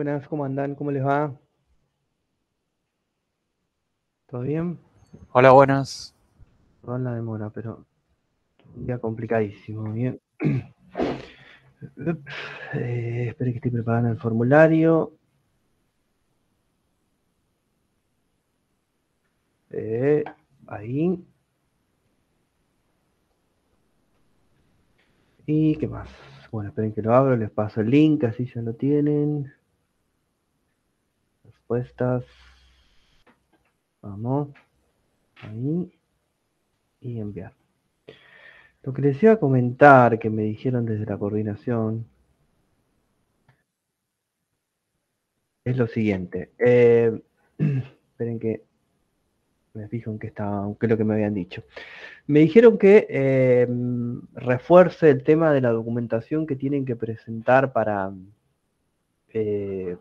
Buenas, ¿cómo andan? ¿Cómo les va? ¿Todo bien? Hola, buenas. Perdón la demora, pero un día complicadísimo, bien. Eh, que estoy preparando el formulario. Eh, ahí. ¿Y qué más? Bueno, esperen que lo abro, les paso el link, así ya lo tienen. Respuestas. Vamos. Ahí. Y enviar. Lo que les iba a comentar, que me dijeron desde la coordinación, es lo siguiente. Eh, esperen que me fijo en qué estaba, qué es lo que me habían dicho. Me dijeron que eh, refuerce el tema de la documentación que tienen que presentar para, eh,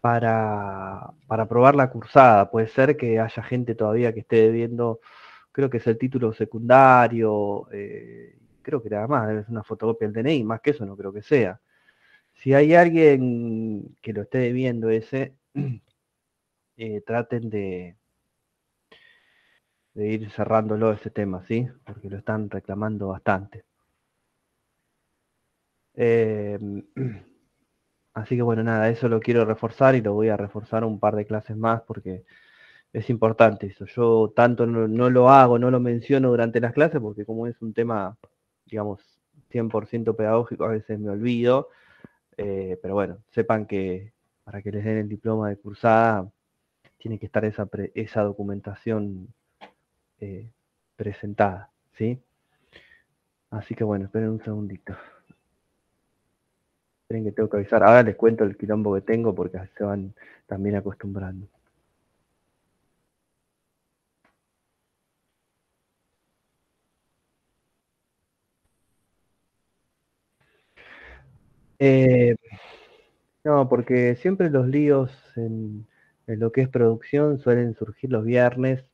para, para probar la cursada. Puede ser que haya gente todavía que esté debiendo, creo que es el título secundario, eh, creo que nada más, es una fotocopia del DNI, más que eso no creo que sea. Si hay alguien que lo esté debiendo ese, traten de, de ir cerrándolo ese tema, ¿sí? Porque lo están reclamando bastante. Eh, así que bueno, nada, eso lo quiero reforzar y lo voy a reforzar un par de clases más porque es importante eso. Yo tanto no, lo hago, no lo menciono durante las clases porque como es un tema, digamos, 100% pedagógico, a veces me olvido. Eh, pero bueno, sepan que para que les den el diploma de cursada tiene que estar esa, esa documentación eh, presentada, ¿sí? Así que bueno, esperen un segundito. Esperen que tengo que avisar. Ahora les cuento el quilombo que tengo porque se van también acostumbrando. Eh, no, porque siempre los líos en, en, lo que es producción suelen surgir los viernes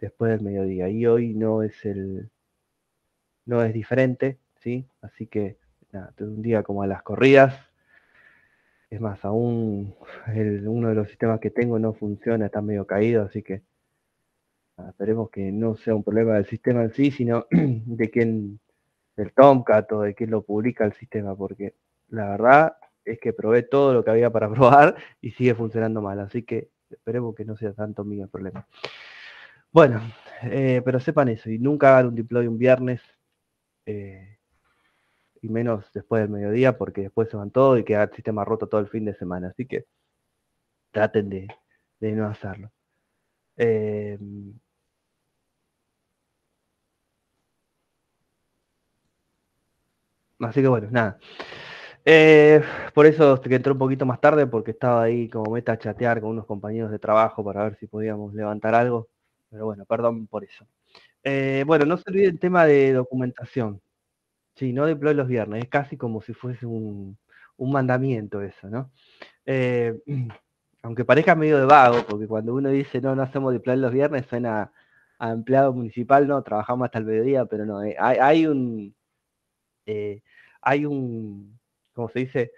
después del mediodía. Y hoy no es el no es diferente, ¿sí? Así que nada, un día como a las corridas. Es más, aún uno de los sistemas que tengo no funciona, está medio caído, así que esperemos que no sea un problema del sistema en sí, sino de quién, del Tomcat o de quién lo publica el sistema, porque la verdad es que probé todo lo que había para probar y sigue funcionando mal, así que esperemos que no sea tanto mío el problema. Bueno, eh, pero sepan eso, y nunca hagan un deploy un viernes, eh, y menos después del mediodía, porque después se van todos y queda el sistema roto todo el fin de semana. Así que traten de, no hacerlo. Eh, así que bueno, nada. por eso que entré un poquito más tarde, porque estaba ahí como meta a chatear con unos compañeros de trabajo para ver si podíamos levantar algo. Pero bueno, perdón por eso. Eh, bueno, no se olvide el tema de documentación. Sí, no deploy los viernes, es casi como si fuese un, mandamiento eso, ¿no? Eh, aunque parezca medio de vago, porque cuando uno dice no, no hacemos deploy los viernes, suena a empleado municipal, no, trabajamos hasta el mediodía, pero no, eh, hay, un, hay un, ¿cómo se dice?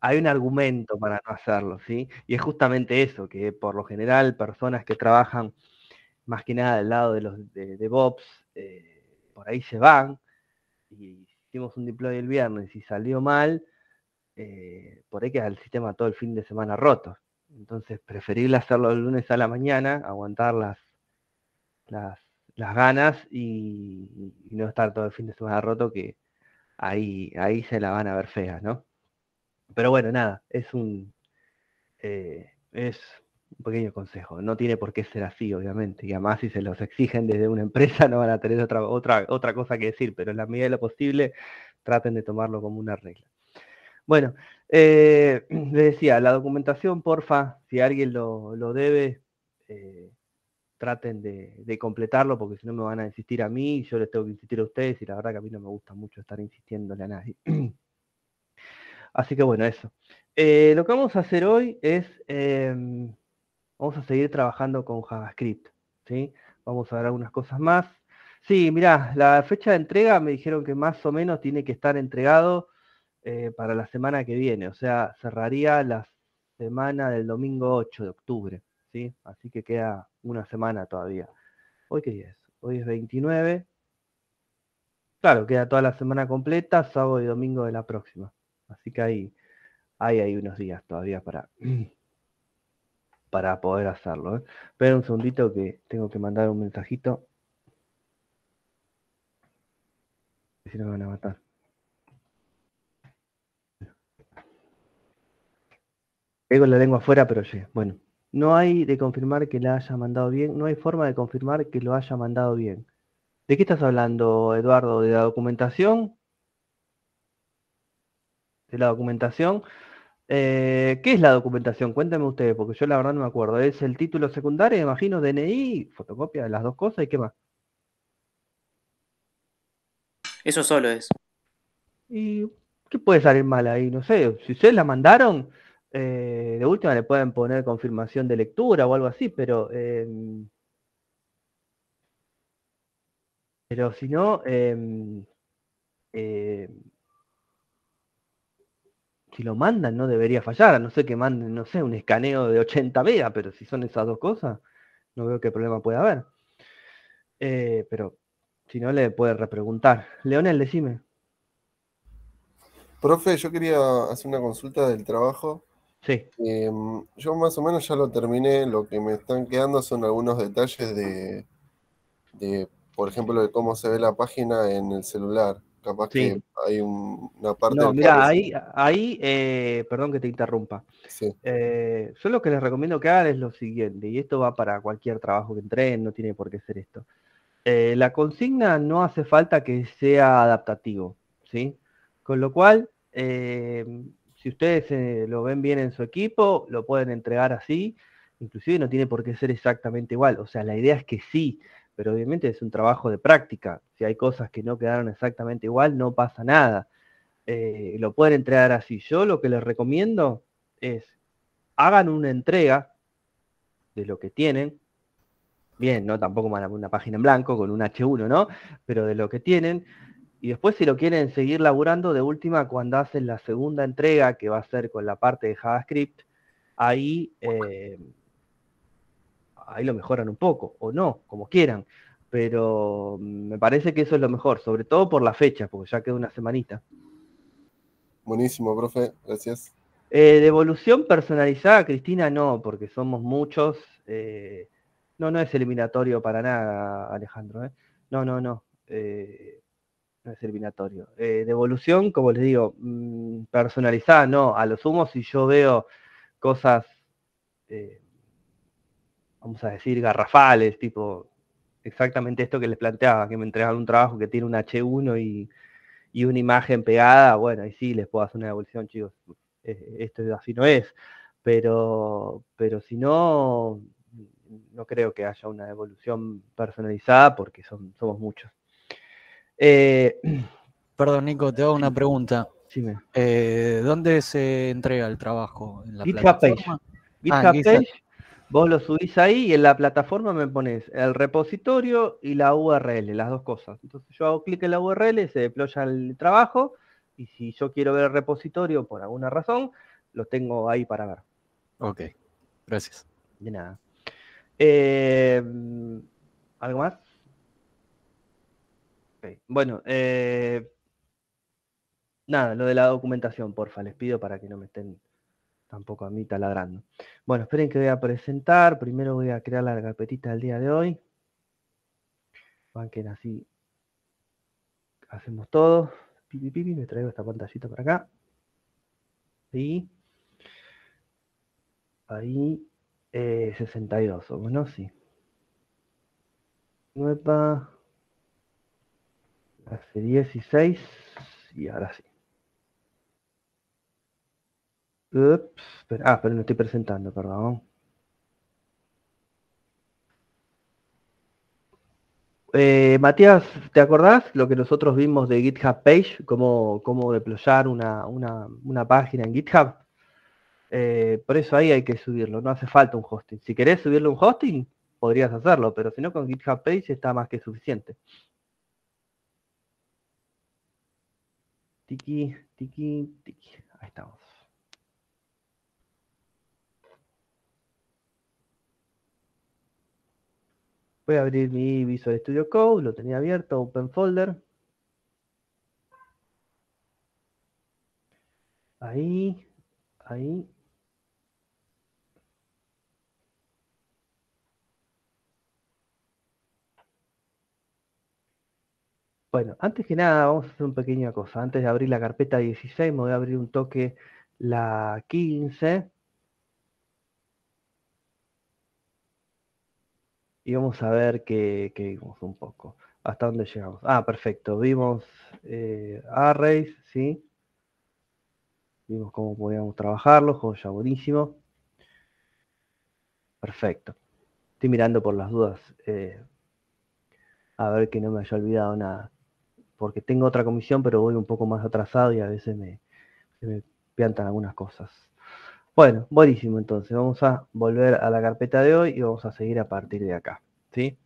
hay un argumento para no hacerlo, ¿sí? Y es justamente eso, que por lo general personas que trabajan más que nada del lado de los de, DevOps, eh, por ahí se van, y hicimos un deploy el viernes y salió mal, eh, por ahí queda el sistema todo el fin de semana roto. Entonces, preferible hacerlo el lunes a la mañana, aguantar las, las, ganas y, y, no estar todo el fin de semana roto, que ahí, ahí se la van a ver feas, ¿no? Pero bueno, nada, es un, eh, es un pequeño consejo. No tiene por qué ser así, obviamente. Y además, si se los exigen desde una empresa, no van a tener otra, otra, otra cosa que decir. Pero en la medida de lo posible, traten de tomarlo como una regla. Bueno, eh, les decía, la documentación, porfa, si alguien lo, debe, eh, traten de, de, completarlo, porque si no me van a insistir a mí, yo les tengo que insistir a ustedes, y la verdad que a mí no me gusta mucho estar insistiéndole a nadie. Así que bueno, eso. Eh, lo que vamos a hacer hoy es, em, vamos a seguir trabajando con JavaScript, ¿sí? Vamos a ver algunas cosas más. Sí, mirá, la fecha de entrega me dijeron que más o menos tiene que estar entregado eh, para la semana que viene, o sea, cerraría la semana del domingo 8 de octubre, ¿sí? Así que queda una semana todavía. ¿Hoy qué día es? Hoy es 29. Claro, queda toda la semana completa, sábado y domingo de la próxima. Así que ahí hay, hay unos días todavía para, para poder hacerlo. ¿eh? Espera un segundito que tengo que mandar un mensajito. Si no me van a matar. Tengo la lengua afuera, pero sí. Bueno, no hay de confirmar que la haya mandado bien. No hay forma de confirmar que lo haya mandado bien. ¿De qué estás hablando, Eduardo? ¿De la documentación? ¿De la documentación? Eh, ¿Qué es la documentación? Cuéntame ustedes, porque yo la verdad no me acuerdo. ¿Es el título secundario, imagino, DNI, fotocopia de las dos cosas y qué más? Eso solo es. ¿Y qué puede salir mal ahí? No sé, si ustedes la mandaron, eh, de última le pueden poner confirmación de lectura o algo así, pero... Em, pero si no... Si lo mandan no debería fallar, a no ser que manden, no sé, un escaneo de 80 megas, pero si son esas dos cosas, no veo qué problema puede haber. Eh, pero si no, le puede repreguntar. Leonel, decime. Profe, yo quería hacer una consulta del trabajo. Sí. Em, yo más o menos ya lo terminé. Lo que me están quedando son algunos detalles de, de, por ejemplo, de cómo se ve la página en el celular. Capaz que hay una parte. No, mira, ahí, ahí eh, perdón que te interrumpa. Sí. Eh, yo lo que les recomiendo que hagan es lo siguiente, y esto va para cualquier trabajo que entren, no tiene por qué ser esto. Eh, la consigna no hace falta que sea adaptativo, ¿sí? Con lo cual, si ustedes lo ven bien en su equipo, lo pueden entregar así, inclusive no tiene por qué ser exactamente igual, o sea, la idea es que sí, pero obviamente es un trabajo de práctica. Si hay cosas que no quedaron exactamente igual, no pasa nada. Eh, lo pueden entregar así. Yo lo que les recomiendo es hagan una entrega de lo que tienen. Bien, no tampoco una, página en blanco con un H1, ¿no? Pero de lo que tienen. Y después si lo quieren seguir laburando, de última, cuando hacen la segunda entrega, que va a ser con la parte de JavaScript, ahí eh, ahí lo mejoran un poco, o no, como quieran. Pero me parece que eso es lo mejor, sobre todo por la fecha, porque ya queda una semanita. Buenísimo, profe, gracias. Eh, devolución personalizada, Cristina, no, porque somos muchos. Eh, no, no es eliminatorio para nada, Alejandro. ¿eh? No, no, no. no es eliminatorio. devolución, como les digo, mm, personalizada, no. A lo sumo, si yo veo cosas vamos a decir, garrafales, tipo exactamente esto que les planteaba, que me entregan un trabajo que tiene un H1 y, una imagen pegada, bueno, ahí sí les puedo hacer una devolución, chicos, eh, esto así no es, pero, pero si no, no creo que haya una devolución personalizada porque son, somos muchos. Eh, Perdón, Nico, te hago una pregunta. Eh, ¿Dónde se entrega el trabajo? ¿En la GitHub Page. Ah, GitHub Page Vos lo subís ahí y en la plataforma me pones el repositorio y la URL, las dos cosas. Entonces yo hago clic en la URL, se deploya el trabajo y si yo quiero ver el repositorio por alguna razón, lo tengo ahí para ver. Ok, gracias. De nada. Eh, ¿Algo más? Bueno, eh, nada, lo de la documentación, porfa, les pido para que no me estén tampoco a mí taladrando. Bueno, esperen que voy a presentar. Primero voy a crear la carpetita del día de hoy. Banquen así. Hacemos todo. Pipi, pipi, me traigo esta pantallita para acá. Ahí. Ahí. 62 eh, somos, ¿no? Sí. Nueva. Hace 16. Y ahora sí. Ah, pero no estoy presentando, perdón. Eh, Matías, ¿te acordás lo que nosotros vimos de GitHub Page? Cómo, cómo deployar una, página en GitHub. Eh, por eso ahí hay que subirlo, no hace falta un hosting. Si querés subirle un hosting, podrías hacerlo, pero si no, con GitHub Page está más que suficiente. Tiki, tiki, tiki. Ahí estamos. Voy a abrir mi Visual Studio Code, lo tenía abierto, Open Folder. Ahí, ahí. Bueno, antes que nada vamos a hacer una pequeña cosa. Antes de abrir la carpeta 16, me voy a abrir un toque la 15. Y vamos a ver qué, vimos un poco. ¿Hasta dónde llegamos? Ah, perfecto. Vimos eh, arrays, ¿sí? Vimos cómo podíamos trabajarlo, joya, buenísimo. Perfecto. Estoy mirando por las dudas. Eh, a ver que no me haya olvidado nada. Porque tengo otra comisión, pero voy un poco más atrasado y a veces me, me piantan algunas cosas. Bueno, buenísimo entonces. Vamos a volver a la carpeta de hoy y vamos a seguir a partir de acá. ¿sí?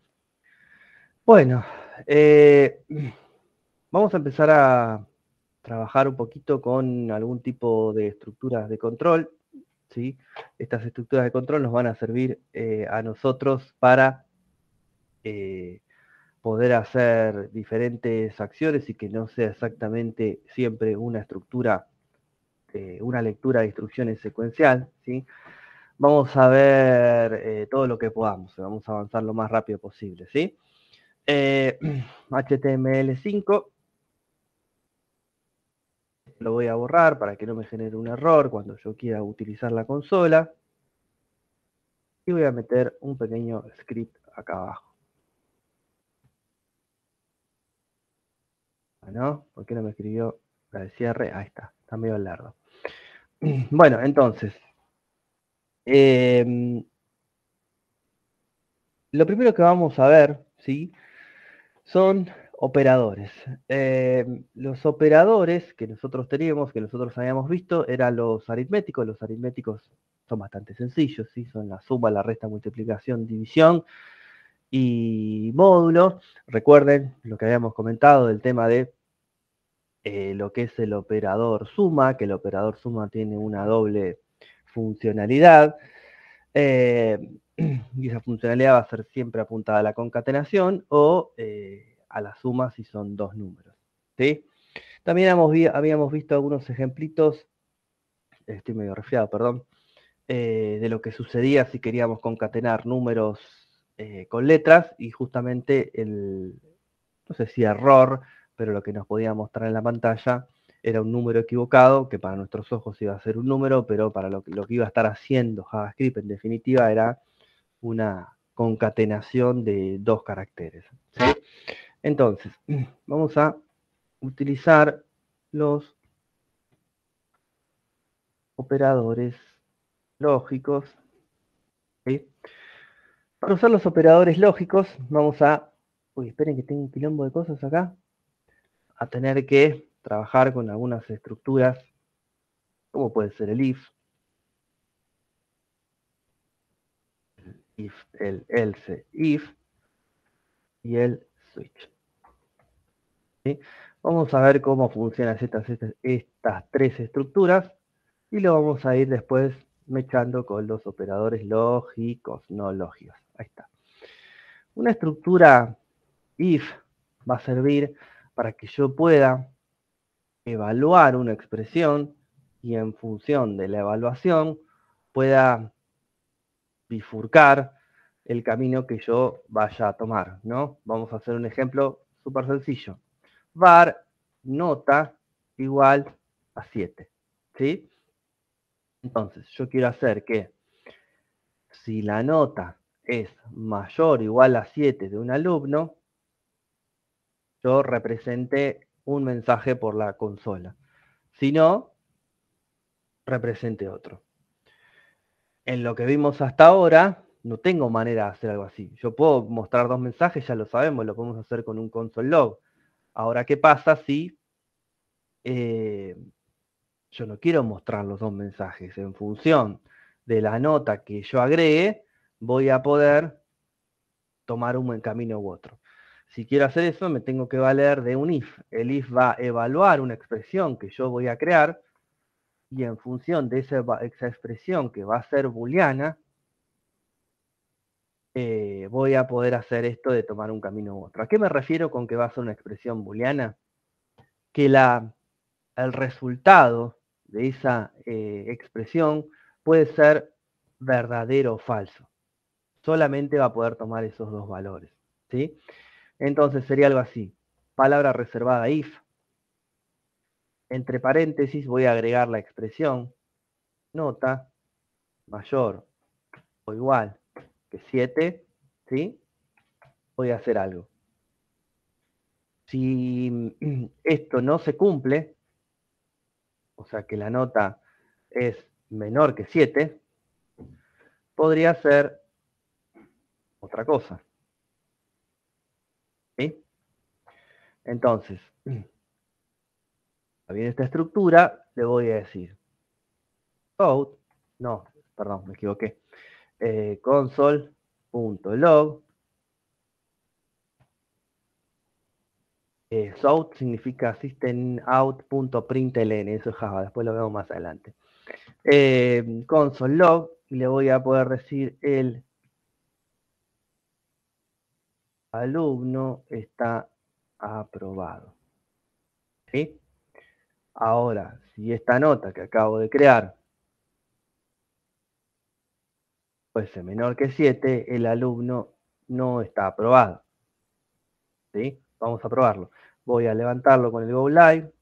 Bueno, eh, vamos a empezar a trabajar un poquito con algún tipo de estructuras de control. ¿sí? Estas estructuras de control nos van a servir eh, a nosotros para eh, poder hacer diferentes acciones y que no sea exactamente siempre una estructura, una lectura de instrucciones secuencial. ¿sí? Vamos a ver todo lo que podamos, vamos a avanzar lo más rápido posible. ¿sí? HTML5 lo voy a borrar para que no me genere un error cuando yo quiera utilizar la consola. Y voy a meter un pequeño script acá abajo. ¿No? ¿Por qué no me escribió la de cierre? Ahí está, está medio largo. Bueno, entonces. Em, lo primero que vamos a ver, ¿sí? Son operadores. Eh, los operadores que nosotros teníamos, que nosotros habíamos visto, eran los aritméticos. Los aritméticos son bastante sencillos, ¿sí? son la suma, la resta, multiplicación, división y módulo. Recuerden lo que habíamos comentado del tema de eh, lo que es el operador suma, que el operador suma tiene una doble funcionalidad. Eh, y esa funcionalidad va a ser siempre apuntada a la concatenación o a la suma si son dos números. ¿sí? También habíamos visto algunos ejemplitos, estoy medio resfriado, perdón, eh, de lo que sucedía si queríamos concatenar números eh, con letras y justamente el, no sé si error, pero lo que nos podía mostrar en la pantalla era un número equivocado, que para nuestros ojos iba a ser un número, pero para lo que, iba a estar haciendo JavaScript en definitiva era una concatenación de dos caracteres. Entonces, vamos a utilizar los operadores lógicos. Para usar los operadores lógicos, vamos a... Uy, esperen que tengo un quilombo de cosas acá. A tener que trabajar con algunas estructuras, como puede ser el if, el else if y el switch. Vamos a ver cómo funcionan estas, estas, tres estructuras y lo vamos a ir después mechando con los operadores lógicos, no lógicos. Ahí está. Una estructura if va a servir para que yo pueda evaluar una expresión y en función de la evaluación pueda bifurcar el camino que yo vaya a tomar, ¿no? Vamos a hacer un ejemplo súper sencillo. var nota igual a 7, ¿sí? Entonces, yo quiero hacer que si la nota es mayor o igual a 7 de un alumno, yo represente un mensaje por la consola. Si no, represente otro. En lo que vimos hasta ahora, no tengo manera de hacer algo así. Yo puedo mostrar dos mensajes, ya lo sabemos, lo podemos hacer con un console log. Ahora, ¿qué pasa si eh, yo no quiero mostrar los dos mensajes? En función de la nota que yo agregue, voy a poder tomar un buen camino u otro. Si quiero hacer eso, me tengo que valer de un if. El if va a evaluar una expresión que yo voy a crear y en función de esa, expresión que va a ser booleana, eh, voy a poder hacer esto de tomar un camino u otro. ¿A qué me refiero con que va a ser una expresión booleana? Que la, el resultado de esa eh, expresión puede ser verdadero o falso. Solamente va a poder tomar esos dos valores. ¿sí? Entonces sería algo así. Palabra reservada if. Entre paréntesis voy a agregar la expresión nota mayor o igual que 7, ¿sí? Voy a hacer algo. Si esto no se cumple, o sea que la nota es menor que 7, podría ser otra cosa. ¿Sí? Entonces, bien esta estructura, le voy a decir code, no, perdón, me equivoqué, eh, console.log eh, South significa systemout.println, eso es Java, después lo vemos más adelante. Eh, console log, y le voy a poder decir el alumno está aprobado. ¿Sí? Ahora, si esta nota que acabo de crear fuese menor que 7, el alumno no está aprobado. ¿Sí? Vamos a probarlo. Voy a levantarlo con el Go Live.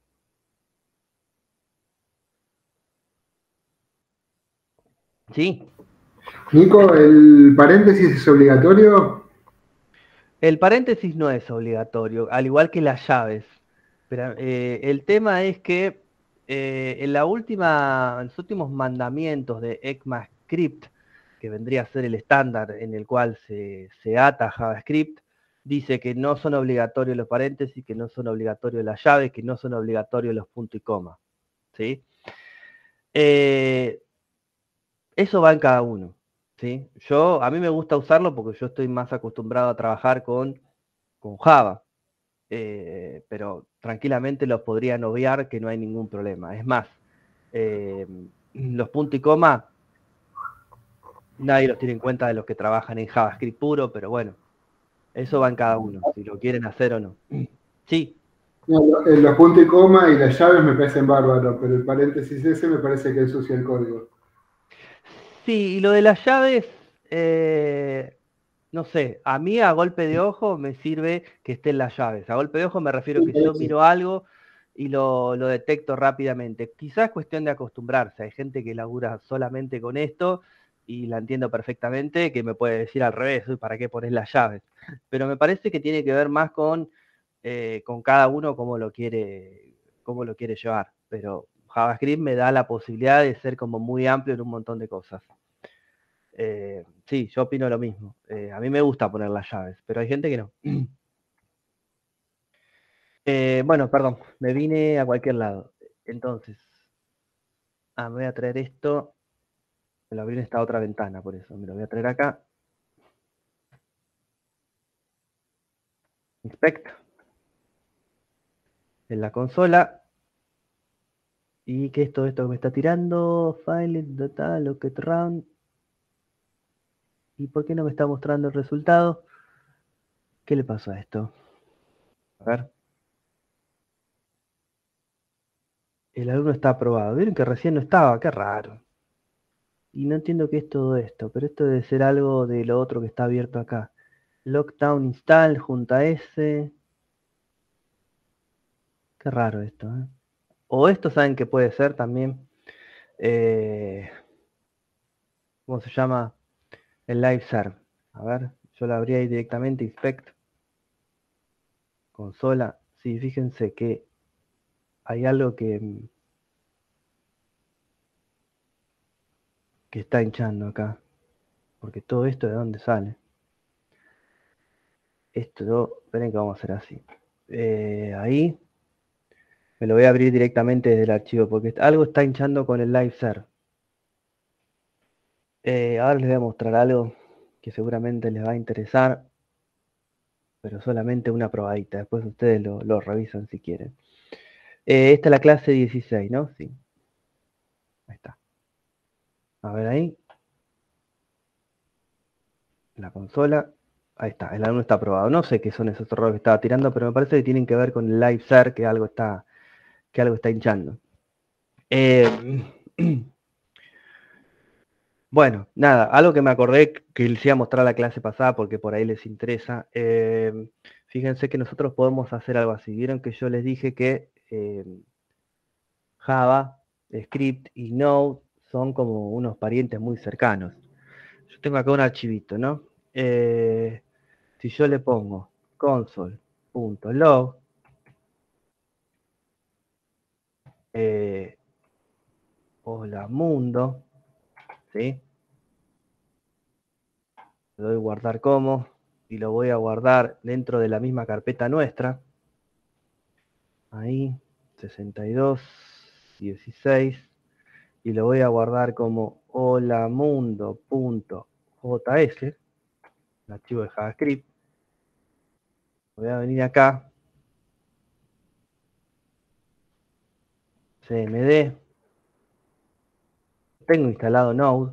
¿Sí? Nico, ¿el paréntesis es obligatorio? El paréntesis no es obligatorio, al igual que las llaves. Pero, eh, el tema es que eh, en la última, en los últimos mandamientos de ECMAScript, que vendría a ser el estándar en el cual se, ata JavaScript, dice que no son obligatorios los paréntesis, que no son obligatorios las llaves, que no son obligatorios los puntos y coma. ¿sí? Eh, eso va en cada uno. ¿Sí? Yo, a mí me gusta usarlo porque yo estoy más acostumbrado a trabajar con, con Java. Eh, pero tranquilamente los podrían obviar que no hay ningún problema. Es más, eh, los puntos y coma nadie los tiene en cuenta de los que trabajan en JavaScript puro, pero bueno, eso va en cada uno, si lo quieren hacer o no. Sí. los puntos y coma y las llaves me parecen bárbaros, pero el paréntesis ese me parece que ensucia el código. Sí, y lo de las llaves, eh, no sé, a mí a golpe de ojo me sirve que estén las llaves. A golpe de ojo me refiero a que yo miro algo y lo, lo, detecto rápidamente. Quizás es cuestión de acostumbrarse. Hay gente que labura solamente con esto y la entiendo perfectamente, que me puede decir al revés, ¿para qué pones las llaves? Pero me parece que tiene que ver más con, eh, con cada uno cómo lo, quiere, cómo lo quiere llevar. Pero JavaScript me da la posibilidad de ser como muy amplio en un montón de cosas. Eh, sí, yo opino lo mismo. Eh, a mí me gusta poner las llaves, pero hay gente que no. bueno, perdón, me vine a cualquier lado. Entonces, ah, me voy a traer esto. Me lo abrí en esta otra ventana, por eso. Me lo voy a traer acá. Inspect. En la consola. ¿Y qué es todo esto que me está tirando? File, data, locket round. ¿Y por qué no me está mostrando el resultado? ¿Qué le pasó a esto? A ver. El alumno está aprobado. Vieron que recién no estaba, qué raro. Y no entiendo qué es todo esto, pero esto debe ser algo de lo otro que está abierto acá. Lockdown install, junta S. Qué raro esto. ¿eh? O esto saben que puede ser también. Eh, ¿Cómo se llama? El live serve. A ver, yo la abría ahí directamente, inspect. Consola. Sí, fíjense que hay algo que que está hinchando acá. Porque todo esto de dónde sale. Esto, esperen que vamos a hacer así. Eh, ahí. Me lo voy a abrir directamente desde el archivo porque algo está hinchando con el live serve. Eh, ahora les voy a mostrar algo que seguramente les va a interesar. pero solamente una probadita. Después ustedes lo, revisan si quieren. Eh, esta es la clase 16, ¿no? Sí. Ahí está. A ver ahí. La consola. Ahí está, el alumno está aprobado. No sé qué son esos errores que estaba tirando, pero me parece que tienen que ver con el live ser, que algo está, que algo está hinchando. Eh, bueno, nada, algo que me acordé que les iba a mostrar la clase pasada porque por ahí les interesa. Eh, fíjense que nosotros podemos hacer algo así. Vieron que yo les dije que eh, Java, Script y Node son como unos parientes muy cercanos. Yo tengo acá un archivito, ¿no? si yo le pongo console.log, eh, hola mundo, ¿sí? Le doy guardar como y lo voy a guardar dentro de la misma carpeta nuestra. Ahí, 62, 16. Y lo voy a guardar como hola mundo.js, el archivo de JavaScript. Voy a venir acá. CMD. Tengo instalado Node.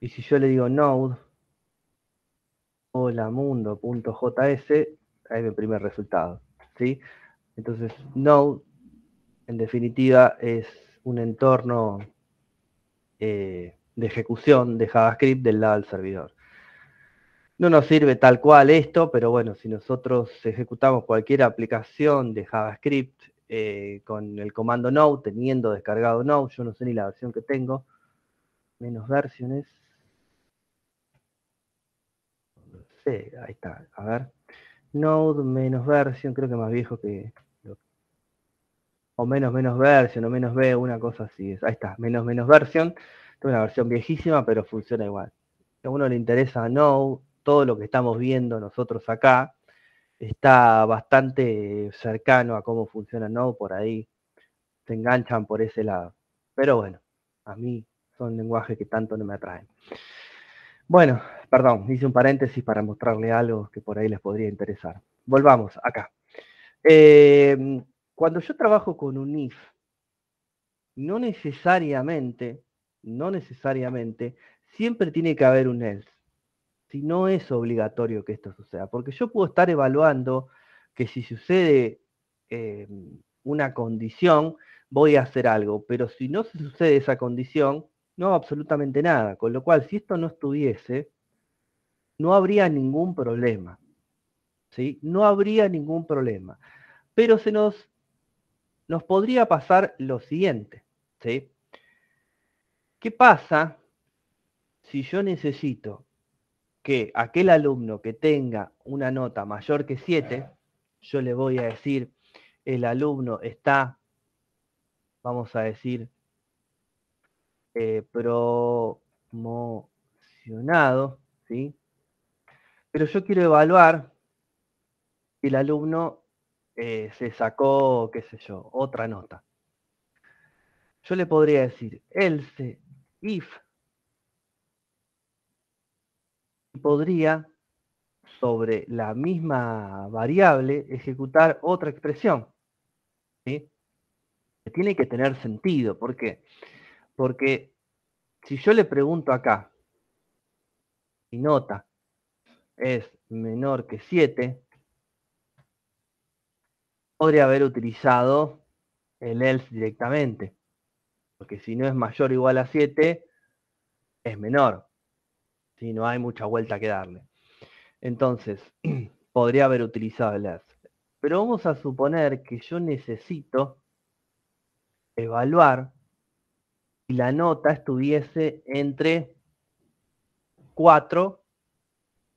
Y si yo le digo Node, hola mundo.js, ahí mi primer resultado. ¿sí? Entonces, Node, en definitiva, es un entorno eh, de ejecución de JavaScript del lado del servidor. No nos sirve tal cual esto, pero bueno, si nosotros ejecutamos cualquier aplicación de JavaScript eh, con el comando node, teniendo descargado node, yo no sé ni la versión que tengo, menos versiones. Sí, ahí está, a ver. Node menos versión, creo que más viejo que... O menos menos versión, o menos B, una cosa así. Ahí está, menos menos versión. Es una versión viejísima, pero funciona igual. Si a uno le interesa Node, todo lo que estamos viendo nosotros acá está bastante cercano a cómo funciona Node, por ahí se enganchan por ese lado. Pero bueno, a mí son lenguajes que tanto no me atraen. Bueno, perdón, hice un paréntesis para mostrarle algo que por ahí les podría interesar. Volvamos acá. Eh, cuando yo trabajo con un if, no necesariamente, no necesariamente, siempre tiene que haber un else si no es obligatorio que esto suceda. Porque yo puedo estar evaluando que si sucede eh, una condición, voy a hacer algo, pero si no sucede esa condición, no absolutamente nada. Con lo cual, si esto no estuviese, no habría ningún problema. ¿sí? No habría ningún problema. Pero se nos, nos podría pasar lo siguiente. ¿sí? ¿Qué pasa si yo necesito que aquel alumno que tenga una nota mayor que 7, yo le voy a decir, el alumno está, vamos a decir, eh, promocionado, ¿sí? Pero yo quiero evaluar si el alumno eh, se sacó, qué sé yo, otra nota. Yo le podría decir, else if podría, sobre la misma variable, ejecutar otra expresión. ¿sí? Tiene que tener sentido. ¿Por qué? Porque si yo le pregunto acá, si nota es menor que 7, podría haber utilizado el else directamente. Porque si no es mayor o igual a 7, es menor no hay mucha vuelta que darle. Entonces, podría haber utilizado el else. Pero vamos a suponer que yo necesito evaluar la nota estuviese entre 4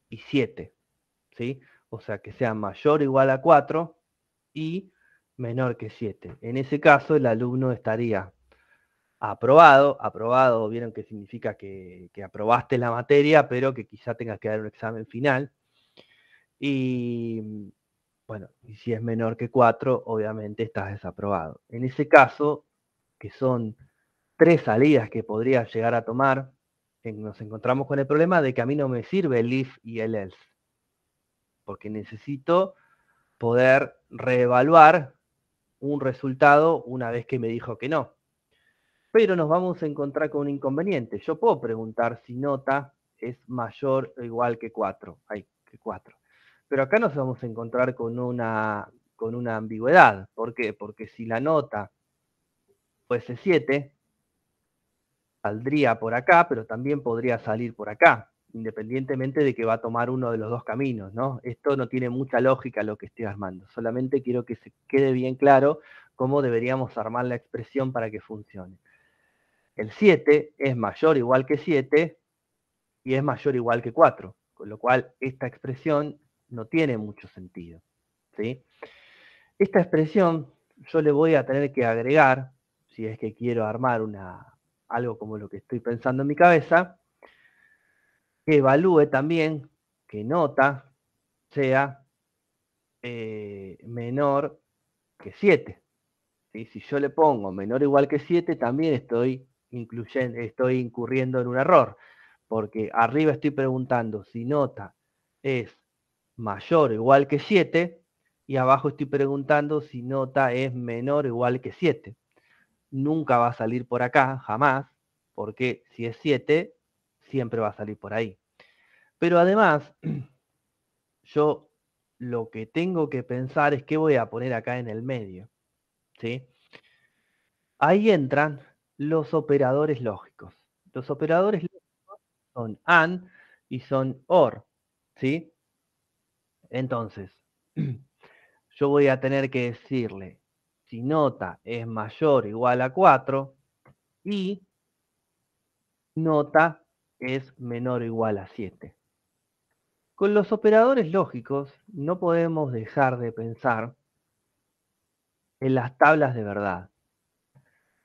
y 7. ¿sí? O sea, que sea mayor o igual a 4 y menor que 7. En ese caso, el alumno estaría aprobado. Aprobado, vieron que significa que, aprobaste la materia, pero que quizá tengas que dar un examen final. Y bueno, y si es menor que 4, obviamente estás desaprobado. En ese caso, que son tres salidas que podrías llegar a tomar, nos encontramos con el problema de que a mí no me sirve el if y el else. porque necesito poder reevaluar un resultado una vez que me dijo que no. Pero nos vamos a encontrar con un inconveniente. Yo puedo preguntar si nota es mayor o igual que 4. Hay que 4. Pero acá nos vamos a encontrar con una, con una ambigüedad. ¿Por qué? Porque si la nota fuese 7, saldría por acá, pero también podría salir por acá, independientemente de que va a tomar uno de los dos caminos, ¿no? Esto no tiene mucha lógica lo que estoy armando, solamente quiero que se quede bien claro cómo deberíamos armar la expresión para que funcione. El 7 es mayor o igual que 7 y es mayor o igual que 4, con lo cual esta expresión no tiene mucho sentido. ¿sí? Esta expresión yo le voy a tener que agregar, si es que quiero armar una, algo como lo que estoy pensando en mi cabeza, que evalúe también que nota sea eh, menor que 7. Si yo le pongo menor o igual que 7, también estoy, incluyendo, estoy incurriendo en un error, porque arriba estoy preguntando si nota es mayor o igual que 7, y abajo estoy preguntando si nota es menor o igual que 7 nunca va a salir por acá, jamás, porque si es 7, siempre va a salir por ahí. Pero además, yo lo que tengo que pensar es qué voy a poner acá en el medio. ¿sí? Ahí entran los operadores lógicos. Los operadores lógicos son AND y son OR. ¿sí? Entonces, yo voy a tener que decirle si nota es mayor o igual a 4 y nota es menor o igual a 7. Con los operadores lógicos no podemos dejar de pensar en las tablas de verdad.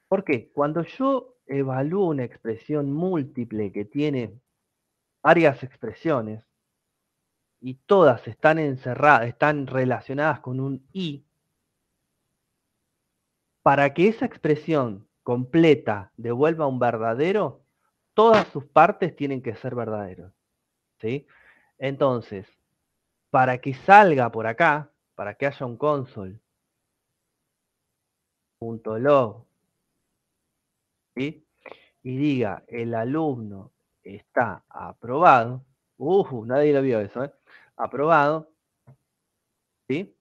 ¿Por qué? Cuando yo evalúo una expresión múltiple que tiene varias expresiones y todas están encerradas, están relacionadas con un i, para que esa expresión completa devuelva un verdadero, todas sus partes tienen que ser verdaderos. ¿sí? Entonces, para que salga por acá, para que haya un console, punto ¿sí? y diga el alumno está aprobado, uh, nadie lo vio eso, ¿eh? aprobado, ¿sí?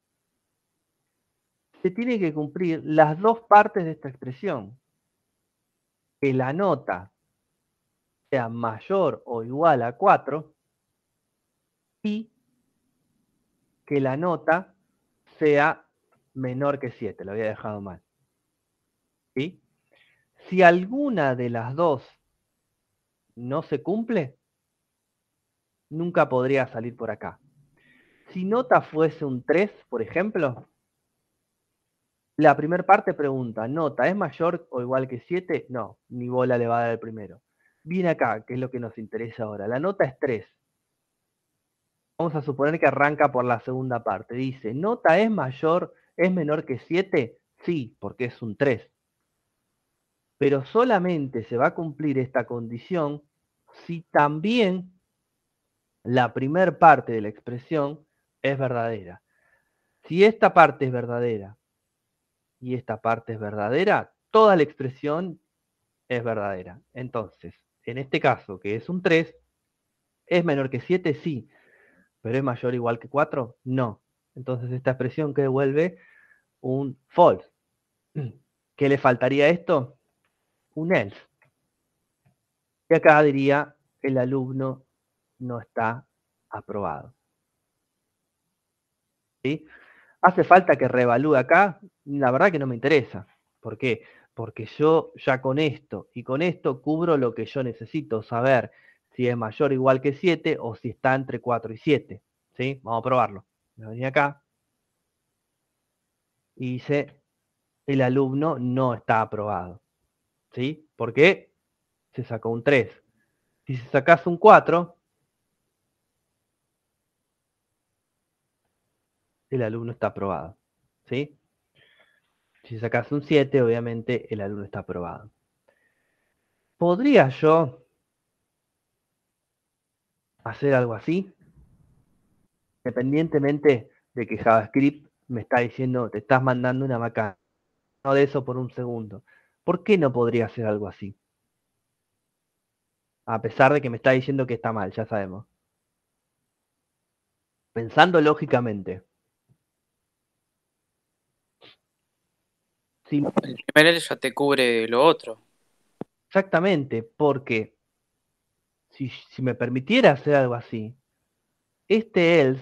Se tiene que cumplir las dos partes de esta expresión. Que la nota sea mayor o igual a 4 y que la nota sea menor que 7. Lo había dejado mal. ¿Sí? Si alguna de las dos no se cumple, nunca podría salir por acá. Si nota fuese un 3, por ejemplo, la primera parte pregunta, nota, ¿es mayor o igual que 7? No, ni bola le va primero. Viene acá, que es lo que nos interesa ahora. La nota es 3. Vamos a suponer que arranca por la segunda parte. Dice, ¿nota es mayor, es menor que 7? Sí, porque es un 3. Pero solamente se va a cumplir esta condición si también la primera parte de la expresión es verdadera. Si esta parte es verdadera y esta parte es verdadera, toda la expresión es verdadera. Entonces, en este caso, que es un 3, ¿es menor que 7? Sí. ¿Pero es mayor o igual que 4? No. Entonces, esta expresión que devuelve un false. ¿Qué le faltaría a esto? Un else. Y acá diría, el alumno no está aprobado. ¿Sí? ¿Hace falta que reevalúe acá? La verdad que no me interesa. ¿Por qué? Porque yo ya con esto y con esto cubro lo que yo necesito saber si es mayor o igual que 7 o si está entre 4 y 7. ¿Sí? Vamos a probarlo. Me venía acá y dice, el alumno no está aprobado. ¿Sí? ¿Por qué? Se sacó un 3. Si se sacas un 4, el alumno está aprobado. ¿Sí? Si sacas un 7, obviamente el alumno está aprobado. ¿Podría yo hacer algo así? Independientemente de que JavaScript me está diciendo, te estás mandando una macana. No de eso por un segundo. ¿Por qué no podría hacer algo así? A pesar de que me está diciendo que está mal, ya sabemos. Pensando lógicamente. Sí. El primer ya te cubre lo otro. Exactamente, porque si, si me permitiera hacer algo así, este else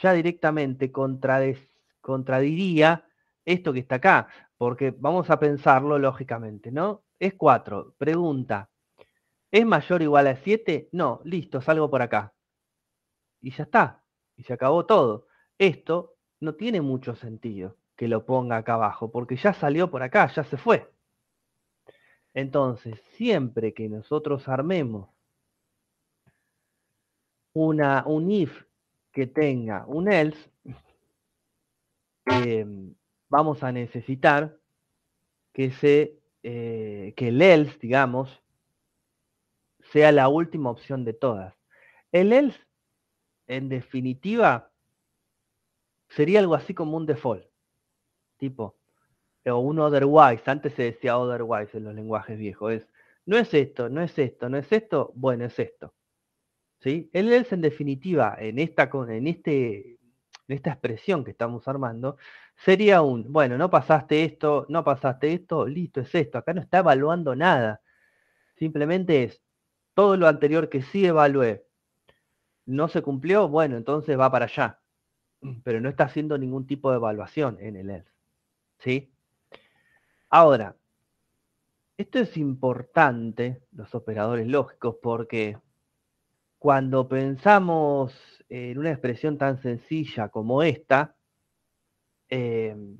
ya directamente contradiría esto que está acá, porque vamos a pensarlo lógicamente, ¿no? Es 4. Pregunta, ¿es mayor o igual a 7? No, listo, salgo por acá. Y ya está, y se acabó todo. Esto no tiene mucho sentido que lo ponga acá abajo, porque ya salió por acá, ya se fue. Entonces, siempre que nosotros armemos una, un if que tenga un else, em, vamos a necesitar que, se, eh, que el else, digamos, sea la última opción de todas. El else, en definitiva, sería algo así como un default. Tipo, o un otherwise, antes se decía otherwise en los lenguajes viejos, es, no es esto, no es esto, no es esto, bueno, es esto. ¿Sí? El else en definitiva, en esta, en, este, en esta expresión que estamos armando, sería un, bueno, no pasaste esto, no pasaste esto, listo, es esto, acá no está evaluando nada. Simplemente es todo lo anterior que sí evalué, no se cumplió, bueno, entonces va para allá. Pero no está haciendo ningún tipo de evaluación en el else. ¿Sí? Ahora, esto es importante, los operadores lógicos, porque cuando pensamos en una expresión tan sencilla como esta, em,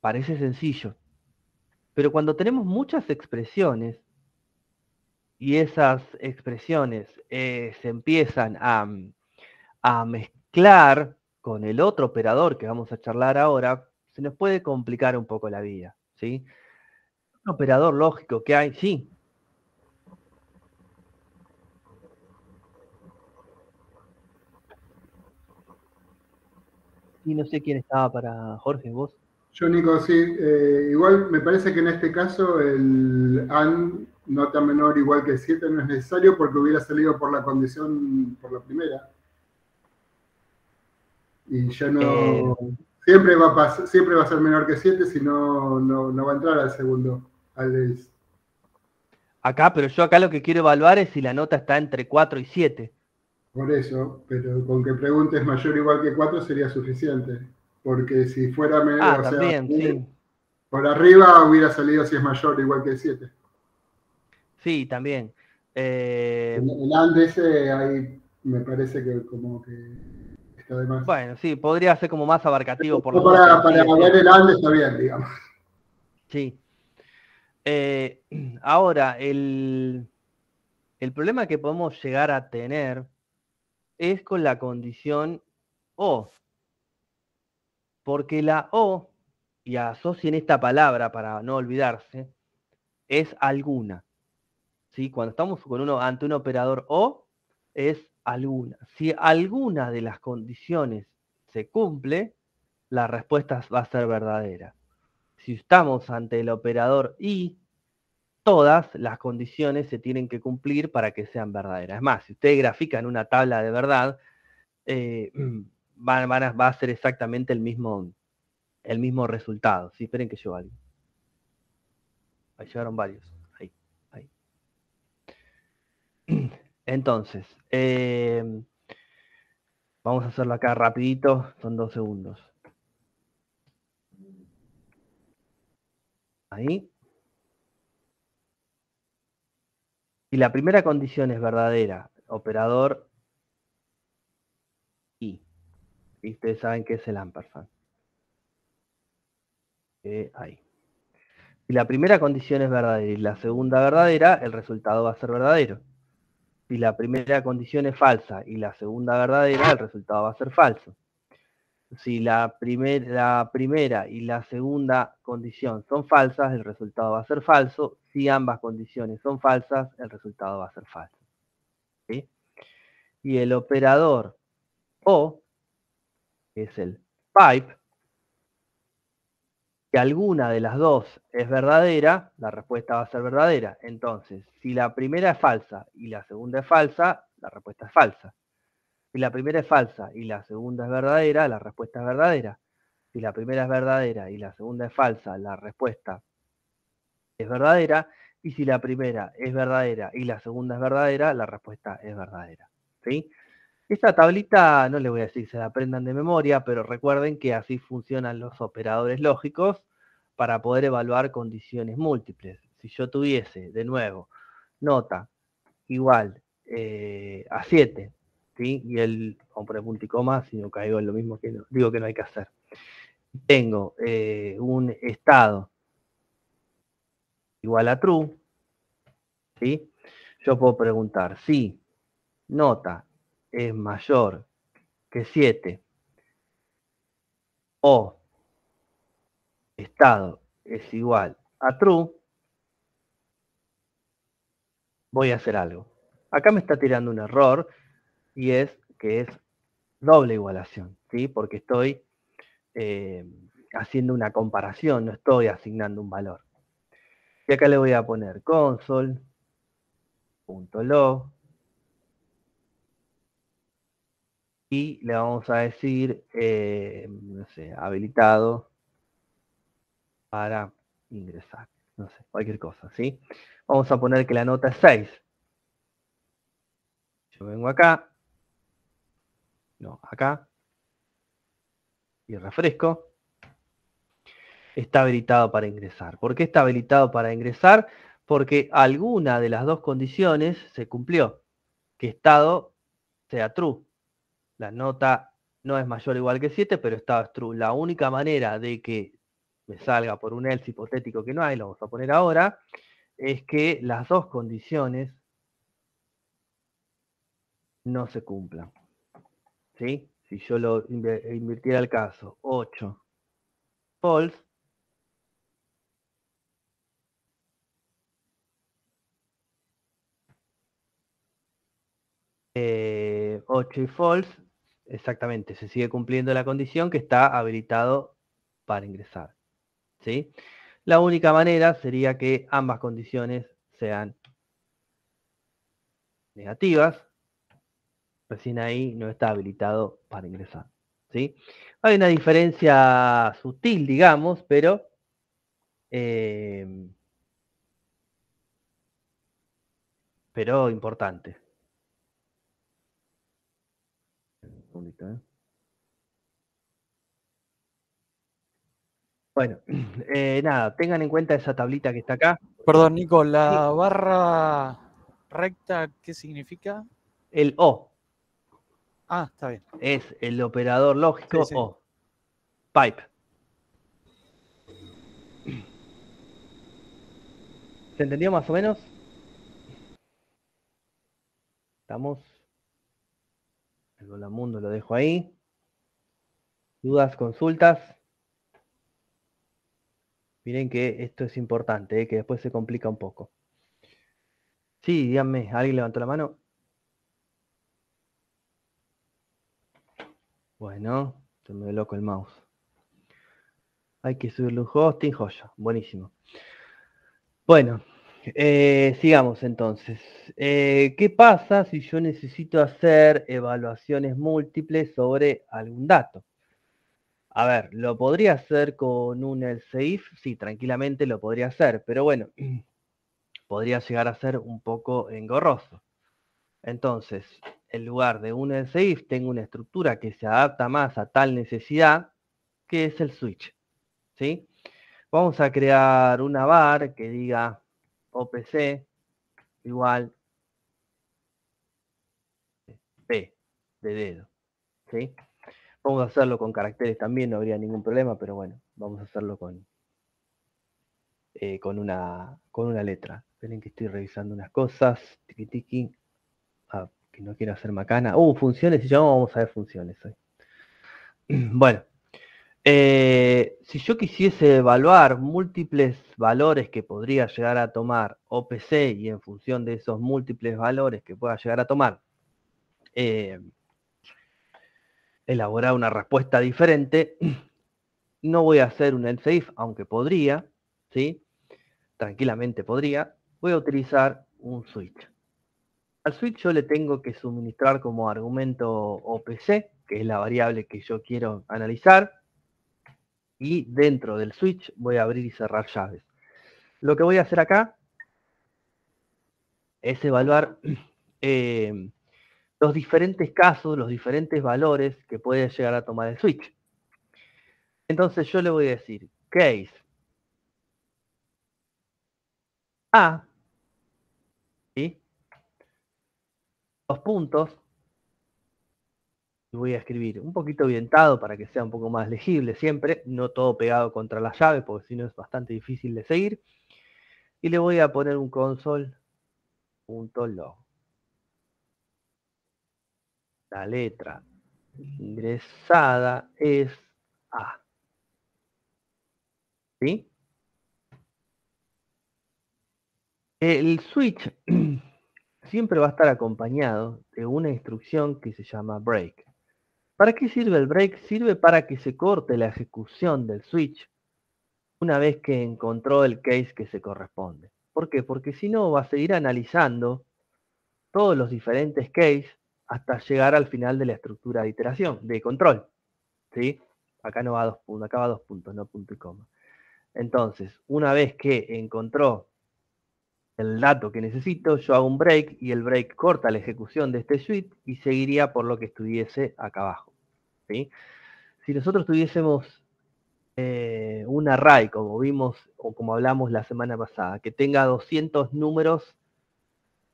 parece sencillo. Pero cuando tenemos muchas expresiones y esas expresiones eh, se empiezan a, a mezclar con el otro operador que vamos a charlar ahora, se nos puede complicar un poco la vida, ¿sí? un operador lógico que hay, sí. Y no sé quién estaba para Jorge, vos. Yo, Nico, sí. Eh, igual me parece que en este caso el AN nota menor igual que 7 no es necesario porque hubiera salido por la condición, por la primera. Y ya no... Eh, siempre, va a siempre va a ser menor que 7, si no, no va a entrar al segundo. Acá, pero yo acá lo que quiero evaluar es si la nota está entre 4 y 7. Por eso, pero con que preguntes mayor o igual que 4 sería suficiente. Porque si fuera menor, ah, también, sí. por arriba hubiera salido si es mayor o igual que 7. Sí, también. Eh... El, Andes ahí me parece que como que Bueno, sí, podría ser como más abarcativo. por para, para ver el Andes está bien, digamos. Sí. Eh, ahora, el, el problema que podemos llegar a tener es con la condición O. Porque la O, y asocien esta palabra para no olvidarse, es alguna. ¿Sí? Cuando estamos con uno, ante un operador O, es Si alguna de las condiciones se cumple, la respuesta va a ser verdadera si estamos ante el operador y, todas las condiciones se tienen que cumplir para que sean verdaderas. Es más, si ustedes grafican una tabla de verdad, eh, van, va a ser exactamente el mismo, el mismo resultado. Sí, esperen que yo algo. Ahí llegaron varios. Ahí, ahí. Entonces, eh, vamos a hacerlo acá rapidito, son dos segundos. Ahí. Y la primera condición es verdadera, operador y. Y ustedes saben que es el ampersand. Eh, ahí. Si la primera condición es verdadera y la segunda verdadera, el resultado va a ser verdadero. Si la primera condición es falsa y la segunda verdadera, el resultado va a ser falso si la, primera y la segunda condición son falsas, el resultado va a ser falso. Si ambas condiciones son falsas, el resultado va a ser falso. Y el operador O que es el pipe, si alguna de las dos es verdadera, la respuesta va a ser verdadera. Entonces, si la primera es falsa y la segunda es falsa, la respuesta es falsa. Si la primera es falsa y la segunda es verdadera, la respuesta es verdadera. Si la primera es verdadera y la segunda es falsa, la respuesta es verdadera. Y si la primera es verdadera y la segunda es verdadera, la respuesta es verdadera. ¿sí? Esta tablita, no les voy a decir se la aprendan de memoria, pero recuerden que así funcionan los operadores lógicos para poder evaluar condiciones múltiples. Si yo tuviese, de nuevo, nota igual eh, a 7, ¿sí? y el, vamos a si no caigo en lo mismo que digo que no hay que hacer. Tengo eh, un estado igual a true, ¿sí? yo puedo preguntar si nota es mayor que 7 o estado es igual a true, voy a hacer algo. Acá me está tirando un error y es que es doble igualación, ¿sí? Porque estoy eh, haciendo una comparación, no estoy asignando un valor. Y acá le voy a poner console.log y le vamos a decir, eh, no sé, habilitado para ingresar, no sé, cualquier cosa, ¿sí? Vamos a poner que la nota es 6. Yo vengo acá, no, acá, y refresco. Está habilitado para ingresar. ¿Por qué está habilitado para ingresar? Porque alguna de las dos condiciones se cumplió. Que estado sea true la nota no es mayor o igual que 7, pero está true. La única manera de que me salga por un else hipotético que no hay, lo vamos a poner ahora, es que las dos condiciones no se cumplan. ¿Sí? Si yo lo invirtiera el caso 8 false, eh, 8 y false, Exactamente, se sigue cumpliendo la condición que está habilitado para ingresar. ¿sí? La única manera sería que ambas condiciones sean negativas. Recién ahí no está habilitado para ingresar. ¿sí? Hay una diferencia sutil, digamos, pero eh, pero importante. ¿Eh? Bueno, eh, nada, tengan en cuenta esa tablita que está acá. Perdón, Nico, la barra recta, ¿qué significa? El O. Ah, está bien. Es el operador lógico O. Pipe. ¿Se entendió más o menos? Estamos. El mundo lo dejo ahí. ¿Dudas, consultas? Miren que esto es importante, ¿eh? que después se complica un poco. Sí, díganme, ¿alguien levantó la mano? Bueno, se me loco el mouse. Hay que subirle un hosting, joya, buenísimo. Bueno, eh, sigamos entonces. Eh, ¿Qué pasa si yo necesito hacer evaluaciones múltiples sobre algún dato? A ver, ¿lo podría hacer con un else if? Sí, tranquilamente lo podría hacer, pero bueno, podría llegar a ser un poco engorroso. Entonces, en lugar de un else if, tengo una estructura que se adapta más a tal necesidad, que es el switch. ¿sí? Vamos a crear una var que diga OPC igual P de dedo. ¿sí? Vamos a hacerlo con caracteres también, no habría ningún problema, pero bueno, vamos a hacerlo con, eh, con, una, con una letra. Esperen que estoy revisando unas cosas. Tiki tiki. Ah, que no quiero hacer macana. Uh, funciones, ya vamos a ver funciones hoy. Bueno, eh, si yo quisiese evaluar múltiples valores que podría llegar a tomar OPC y en función de esos múltiples valores que pueda llegar a tomar, eh, elaborar una respuesta diferente, no voy a hacer un else if, aunque podría, ¿sí? Tranquilamente podría. Voy a utilizar un switch. Al switch yo le tengo que suministrar como argumento OPC, que es la variable que yo quiero analizar. Y dentro del switch voy a abrir y cerrar llaves. Lo que voy a hacer acá es evaluar eh, los diferentes casos, los diferentes valores que puede llegar a tomar el switch. Entonces yo le voy a decir case A, ¿sí? Dos puntos, y voy a escribir un poquito orientado para que sea un poco más legible siempre, no todo pegado contra la llave, porque si no es bastante difícil de seguir. Y le voy a poner un console.log. La letra ingresada es A. ¿Sí? El switch siempre va a estar acompañado de una instrucción que se llama break. ¿Para qué sirve el break? Sirve para que se corte la ejecución del switch una vez que encontró el case que se corresponde. ¿Por qué? Porque si no va a seguir analizando todos los diferentes cases hasta llegar al final de la estructura de iteración, de control. ¿sí? Acá no va dos puntos, acá va dos puntos, no punto y coma. Entonces, una vez que encontró el dato que necesito, yo hago un break y el break corta la ejecución de este suite y seguiría por lo que estuviese acá abajo. Si nosotros tuviésemos eh, un array, como vimos o como hablamos la semana pasada, que tenga 200 números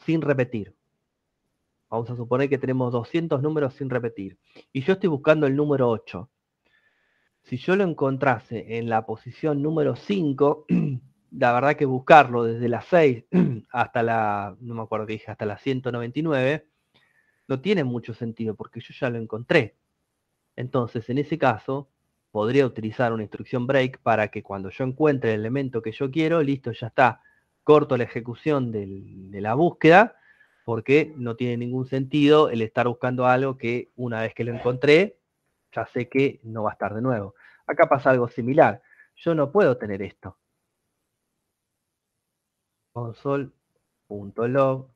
sin repetir. Vamos a suponer que tenemos 200 números sin repetir. Y yo estoy buscando el número 8. Si yo lo encontrase en la posición número 5, la verdad que buscarlo desde la 6 hasta la, no me acuerdo qué dije, hasta la 199, no tiene mucho sentido porque yo ya lo encontré. Entonces, en ese caso, podría utilizar una instrucción break para que cuando yo encuentre el elemento que yo quiero, listo, ya está, corto la ejecución de la búsqueda, porque no tiene ningún sentido el estar buscando algo que una vez que lo encontré, ya sé que no va a estar de nuevo. Acá pasa algo similar. Yo no puedo tener esto. Console.log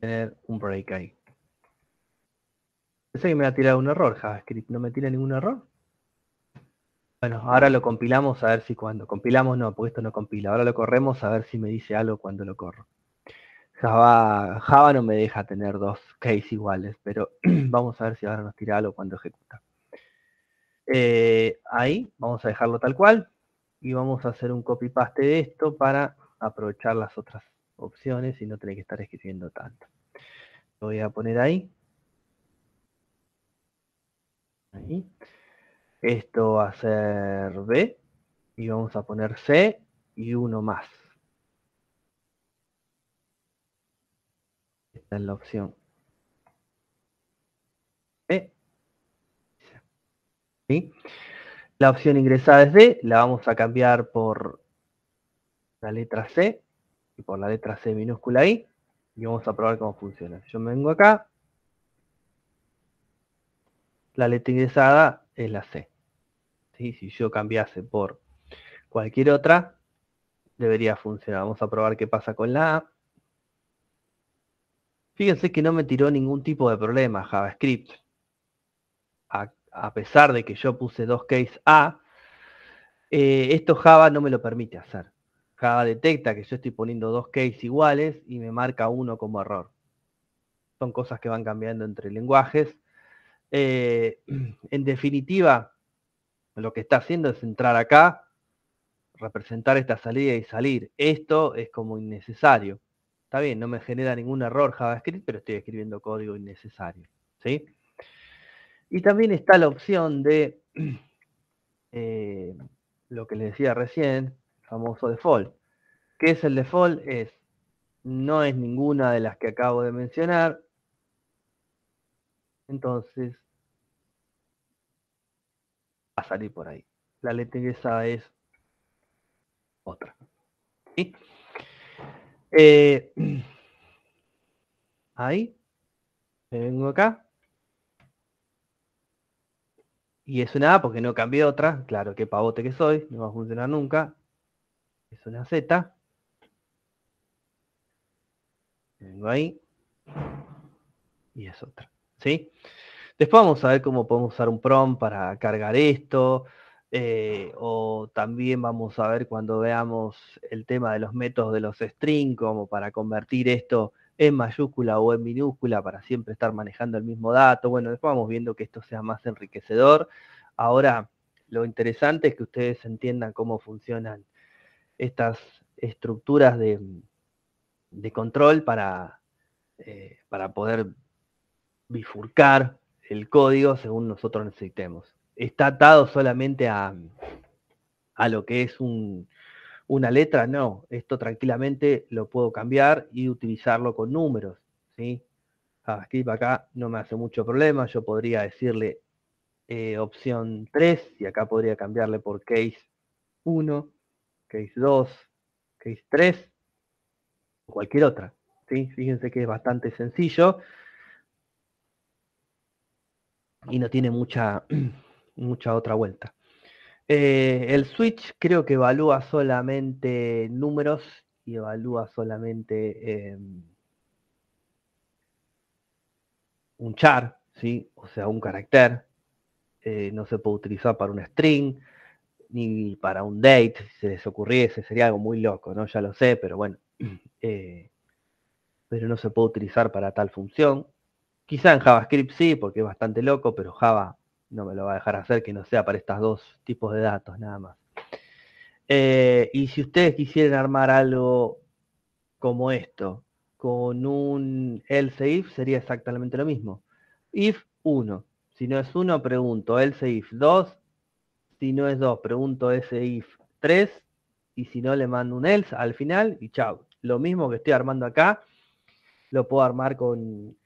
tener un break ahí. Pensé que me va a tirar un error JavaScript. ¿No me tira ningún error? Bueno, ahora lo compilamos a ver si cuando. Compilamos no, porque esto no compila. Ahora lo corremos a ver si me dice algo cuando lo corro. Java, Java no me deja tener dos cases iguales, pero vamos a ver si ahora nos tira algo cuando ejecuta. Eh, ahí, vamos a dejarlo tal cual. Y vamos a hacer un copy-paste de esto para aprovechar las otras opciones y no tener que estar escribiendo tanto. Lo voy a poner ahí. Esto va a ser B y vamos a poner C y uno más. Esta es la opción B. La opción ingresada es D, la vamos a cambiar por la letra C y por la letra C minúscula I y vamos a probar cómo funciona. Yo me vengo acá, la letra ingresada es la C. Si yo cambiase por cualquier otra, debería funcionar. Vamos a probar qué pasa con la A. Fíjense que no me tiró ningún tipo de problema JavaScript. A, pesar de que yo puse dos case A, eh, esto Java no me lo permite hacer. Java detecta que yo estoy poniendo dos case iguales y me marca uno como error. Son cosas que van cambiando entre lenguajes eh, en definitiva, lo que está haciendo es entrar acá, representar esta salida y salir. Esto es como innecesario. Está bien, no me genera ningún error JavaScript, pero estoy escribiendo código innecesario. ¿sí? Y también está la opción de eh, lo que les decía recién, famoso default. ¿Qué es el default? Es, no es ninguna de las que acabo de mencionar, entonces va a salir por ahí. La letra es otra. Eh, ahí. vengo acá. Y es una A porque no cambié otra. Claro, qué pavote que soy. No va a funcionar nunca. Es una Z. Vengo ahí. Y es otra. ¿Sí? Después vamos a ver cómo podemos usar un prompt para cargar esto. Eh, o también vamos a ver cuando veamos el tema de los métodos de los string, como para convertir esto en mayúscula o en minúscula para siempre estar manejando el mismo dato. Bueno, después vamos viendo que esto sea más enriquecedor. Ahora, lo interesante es que ustedes entiendan cómo funcionan estas estructuras de, control para, eh, para poder bifurcar el código según nosotros necesitemos. Está atado solamente a, a lo que es un, una letra, no. Esto tranquilamente lo puedo cambiar y utilizarlo con números. ¿sí? JavaScript acá no me hace mucho problema. Yo podría decirle eh, opción 3 y acá podría cambiarle por case 1, case 2, case 3 o cualquier otra. ¿sí? Fíjense que es bastante sencillo y no tiene mucha, mucha otra vuelta. Eh, el switch creo que evalúa solamente números y evalúa solamente em, un char, ¿sí? o sea, un carácter. Eh, no se puede utilizar para un string ni para un date, si se les ocurriese, sería algo muy loco, ¿no? Ya lo sé, pero bueno. Eh, pero no se puede utilizar para tal función. Quizá en JavaScript sí, porque es bastante loco, pero Java no me lo va a dejar hacer que no sea para estos dos tipos de datos nada más. Eh, y si ustedes quisieran armar algo como esto, con un else if, sería exactamente lo mismo. If 1. Si no es 1, pregunto else if 2. Si no es 2, pregunto else if 3. Y si no, le mando un else al final y chao. Lo mismo que estoy armando acá, lo puedo armar con,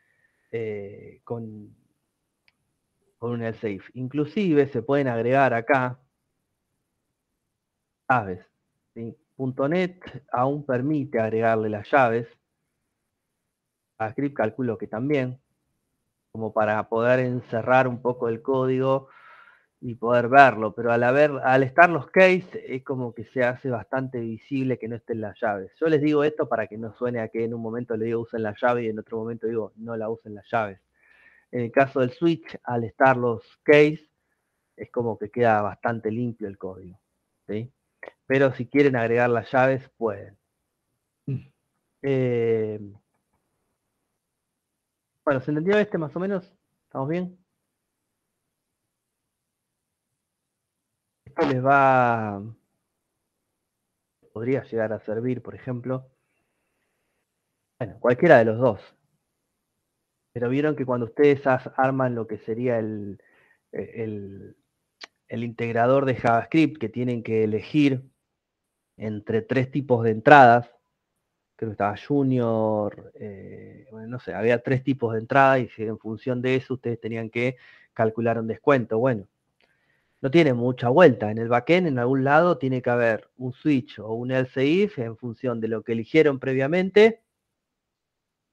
eh, con con un if. Inclusive se pueden agregar acá llaves. .NET aún permite agregarle las llaves. A script calculo que también, como para poder encerrar un poco el código y poder verlo, pero al, haber, al estar los case es como que se hace bastante visible que no estén las llaves. Yo les digo esto para que no suene a que en un momento le digo usen la llave y en otro momento digo no la usen las llaves. En el caso del switch, al estar los case, es como que queda bastante limpio el código. Pero si quieren agregar las llaves, pueden. Eh, bueno, ¿se entendió este más o menos? ¿Estamos bien? Esto les va... Podría llegar a servir, por ejemplo. Bueno, cualquiera de los dos. Pero vieron que cuando ustedes arman lo que sería el, el, integrador de JavaScript, que tienen que elegir entre tres tipos de entradas, creo que estaba Junior, eh, no sé, había tres tipos de entradas y en función de eso ustedes tenían que calcular un descuento. Bueno, no tiene mucha vuelta. En el backend, en algún lado, tiene que haber un switch o un else if en función de lo que eligieron previamente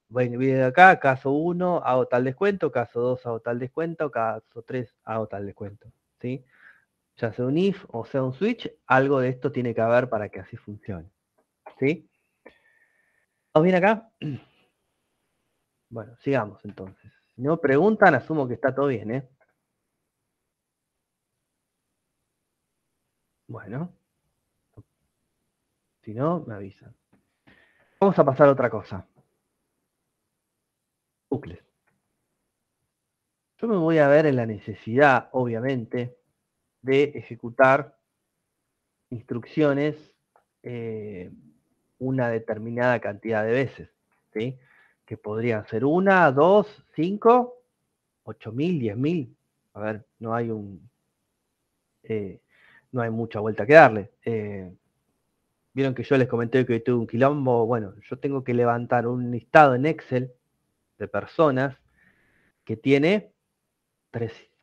bueno, viene de acá, caso 1 hago tal descuento, caso 2 hago tal descuento, caso 3 hago tal descuento. ¿sí? Ya sea un if o sea un switch, algo de esto tiene que haber para que así funcione. ¿Sí? ¿Vamos bien acá? Bueno, sigamos entonces. Si no preguntan, asumo que está todo bien, ¿eh? Bueno. Si no, me avisan. Vamos a pasar a otra cosa bucles. Yo me voy a ver en la necesidad, obviamente, de ejecutar instrucciones eh, una determinada cantidad de veces, ¿sí? que podrían ser una, dos, cinco, ocho mil, diez mil. A ver, no hay un, eh, no hay mucha vuelta que darle. Eh, vieron que yo les comenté que tuve un quilombo. Bueno, yo tengo que levantar un listado en Excel de personas que tiene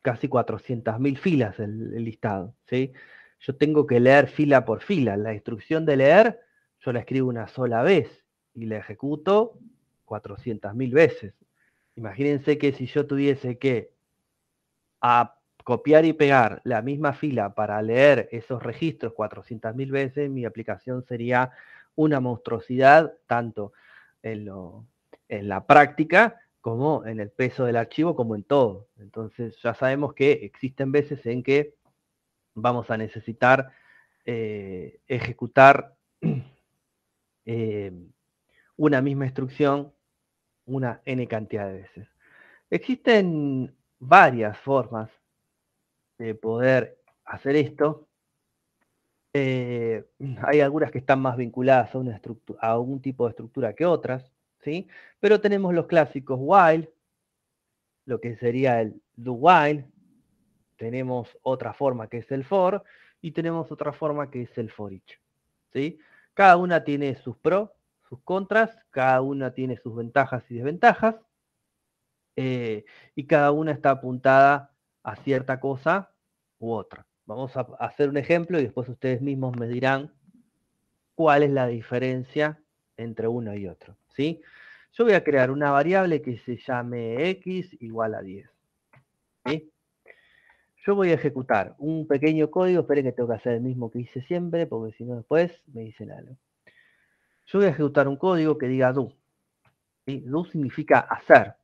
casi 400.000 filas el, listado. ¿sí? Yo tengo que leer fila por fila. La instrucción de leer yo la escribo una sola vez y la ejecuto 400.000 veces. Imagínense que si yo tuviese que a copiar y pegar la misma fila para leer esos registros 400.000 veces, mi aplicación sería una monstruosidad, tanto en, lo, en la práctica como en el peso del archivo, como en todo. Entonces ya sabemos que existen veces en que vamos a necesitar eh, ejecutar eh, una misma instrucción una n cantidad de veces. Existen varias formas de poder hacer esto. Eh, hay algunas que están más vinculadas a, una a algún tipo de estructura que otras, Pero tenemos los clásicos while, lo que sería el do while, tenemos otra forma que es el for, y tenemos otra forma que es el for each, ¿sí? Cada una tiene sus pros, sus contras, cada una tiene sus ventajas y desventajas, eh, y cada una está apuntada a cierta cosa u otra. Vamos a hacer un ejemplo y después ustedes mismos me dirán cuál es la diferencia entre uno y otro. ¿Sí? Yo voy a crear una variable que se llame x igual a 10. Yo voy a ejecutar un pequeño código, esperen que tengo que hacer el mismo que hice siempre, porque si no después me dicen algo. Yo voy a ejecutar un código que diga do. Do significa hacer.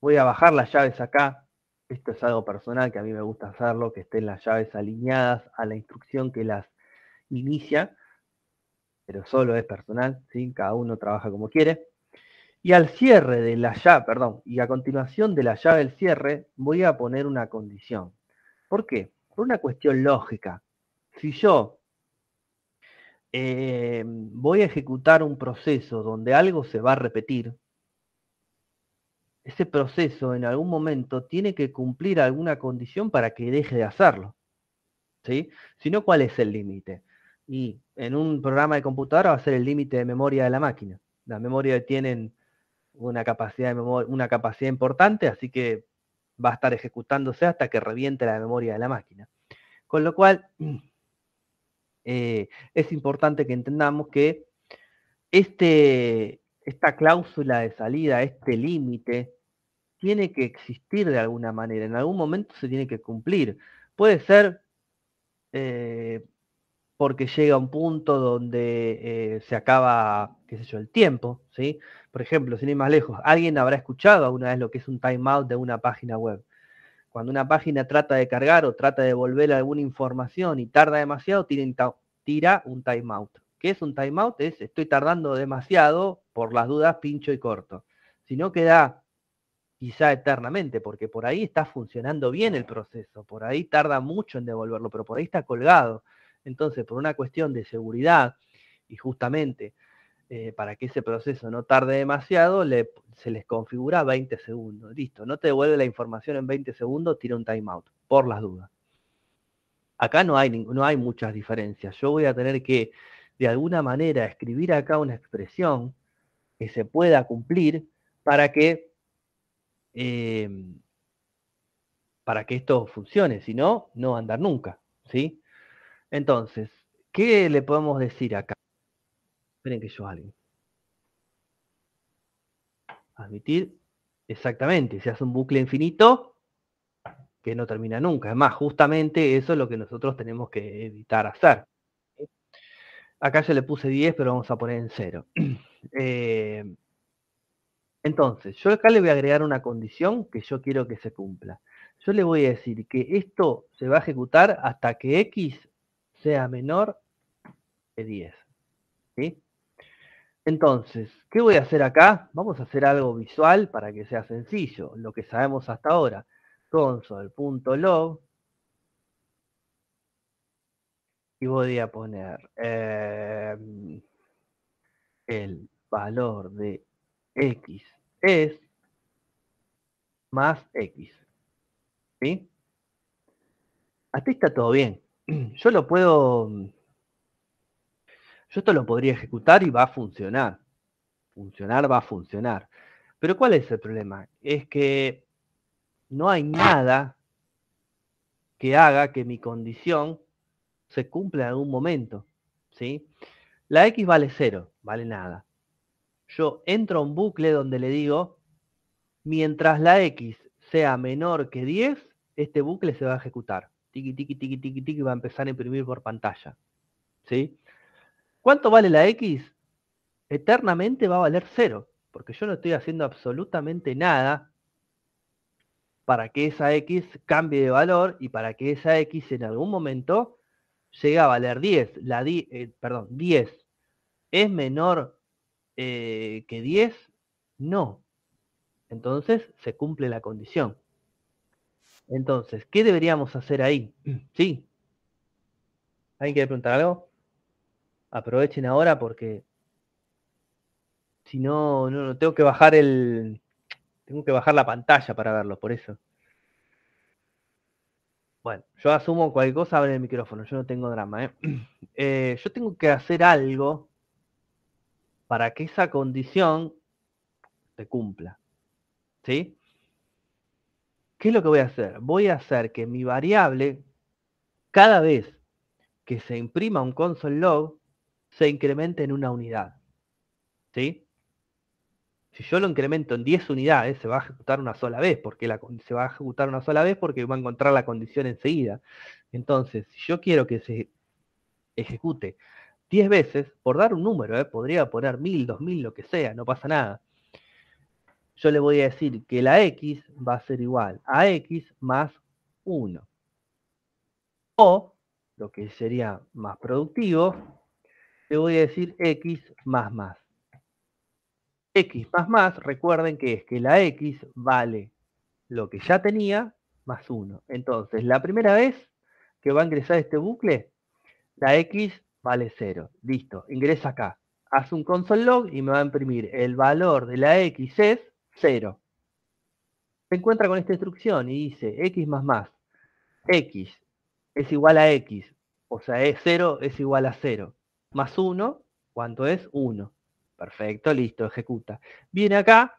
Voy a bajar las llaves acá. Esto es algo personal que a mí me gusta hacerlo, que estén las llaves alineadas a la instrucción que las inicia, pero solo es personal, ¿sí? cada uno trabaja como quiere. Y al cierre de la llave, perdón, y a continuación de la llave del cierre, voy a poner una condición. ¿Por qué? Por una cuestión lógica. Si yo eh, voy a ejecutar un proceso donde algo se va a repetir, ese proceso en algún momento tiene que cumplir alguna condición para que deje de hacerlo. ¿sí? Si no, ¿cuál es el límite? Y en un programa de computadora va a ser el límite de memoria de la máquina. La memoria tienen una capacidad, una capacidad importante, así que va a estar ejecutándose hasta que reviente la memoria de la máquina. Con lo cual, eh, es importante que entendamos que este, esta cláusula de salida, este límite, tiene que existir de alguna manera, en algún momento se tiene que cumplir. Puede ser eh, porque llega un punto donde eh, se acaba, qué sé yo, el tiempo, ¿sí? Por ejemplo, sin ir más lejos, alguien habrá escuchado alguna vez lo que es un timeout de una página web. Cuando una página trata de cargar o trata de devolver alguna información y tarda demasiado, tira un timeout. ¿Qué es un timeout? Es estoy tardando demasiado, por las dudas pincho y corto. Si no queda quizá eternamente, porque por ahí está funcionando bien el proceso, por ahí tarda mucho en devolverlo, pero por ahí está colgado. Entonces, por una cuestión de seguridad y justamente eh, para que ese proceso no tarde demasiado, se les configura 20 segundos. Listo, no te devuelve la información en 20 segundos, tira un timeout, por las dudas. Acá no hay, no hay muchas diferencias. Yo voy a tener que, de alguna manera, escribir acá una expresión que se pueda cumplir para que, em, para que esto funcione. Si no, no va a andar nunca. ¿sí? Entonces, ¿qué le podemos decir acá? Esperen que yo alguien. Admitir. Exactamente, se hace un bucle infinito que no termina nunca. Es más, justamente eso es lo que nosotros tenemos que evitar hacer. Acá yo le puse 10, pero vamos a poner en 0. Eh, entonces, yo acá le voy a agregar una condición que yo quiero que se cumpla. Yo le voy a decir que esto se va a ejecutar hasta que x sea menor que 10. Entonces, ¿qué voy a hacer acá? Vamos a hacer algo visual para que sea sencillo, lo que sabemos hasta ahora. Console.log y voy a poner em, el valor de x es más x. ¿Sí? Hasta está todo bien. Yo lo puedo yo esto lo podría ejecutar y va a funcionar. Funcionar va a funcionar. Pero ¿cuál es el problema? Es que no hay nada que haga que mi condición se cumpla en algún momento. ¿sí? La X vale cero, vale nada. Yo entro a un bucle donde le digo mientras la X sea menor que 10, este bucle se va a ejecutar. Tiki, tiki, tiki, tiki, tiki, va a empezar a imprimir por pantalla. ¿Sí? ¿Cuánto vale la X? Eternamente va a valer 0, porque yo no estoy haciendo absolutamente nada para que esa X cambie de valor y para que esa X en algún momento llegue a valer 10. La eh, perdón, 10 es menor eh, que 10, no. Entonces se cumple la condición. Entonces, ¿qué deberíamos hacer ahí? ¿Sí? ¿Alguien quiere preguntar algo? Aprovechen ahora porque si no, no, no, tengo que bajar el, tengo que bajar la pantalla para verlo, por eso. Bueno, yo asumo cualquier cosa, abre el micrófono, yo no tengo drama. ¿eh? Eh, yo tengo que hacer algo para que esa condición se cumpla. ¿Sí? ¿Qué es lo que voy a hacer? Voy a hacer que mi variable, cada vez que se imprima un console log, se incremente en una unidad. ¿Sí? Si yo lo incremento en 10 unidades, se va a ejecutar una sola vez, porque se va a ejecutar una sola vez porque va a encontrar la condición enseguida. Entonces, si yo quiero que se ejecute 10 veces, por dar un número, ¿eh? podría poner 1000, 2000, lo que sea, no pasa nada. Yo le voy a decir que la x va a ser igual a x más 1. O, lo que sería más productivo, le voy a decir x más más x más más, recuerden que es que la x vale lo que ya tenía más 1. Entonces, la primera vez que va a ingresar este bucle, la x vale 0. Listo, ingresa acá. Hace un console log y me va a imprimir el valor de la x es 0. Se encuentra con esta instrucción y dice x más más, x es igual a x, o sea, es 0 es igual a 0, más 1, ¿cuánto es? 1. Perfecto, listo, ejecuta. Viene acá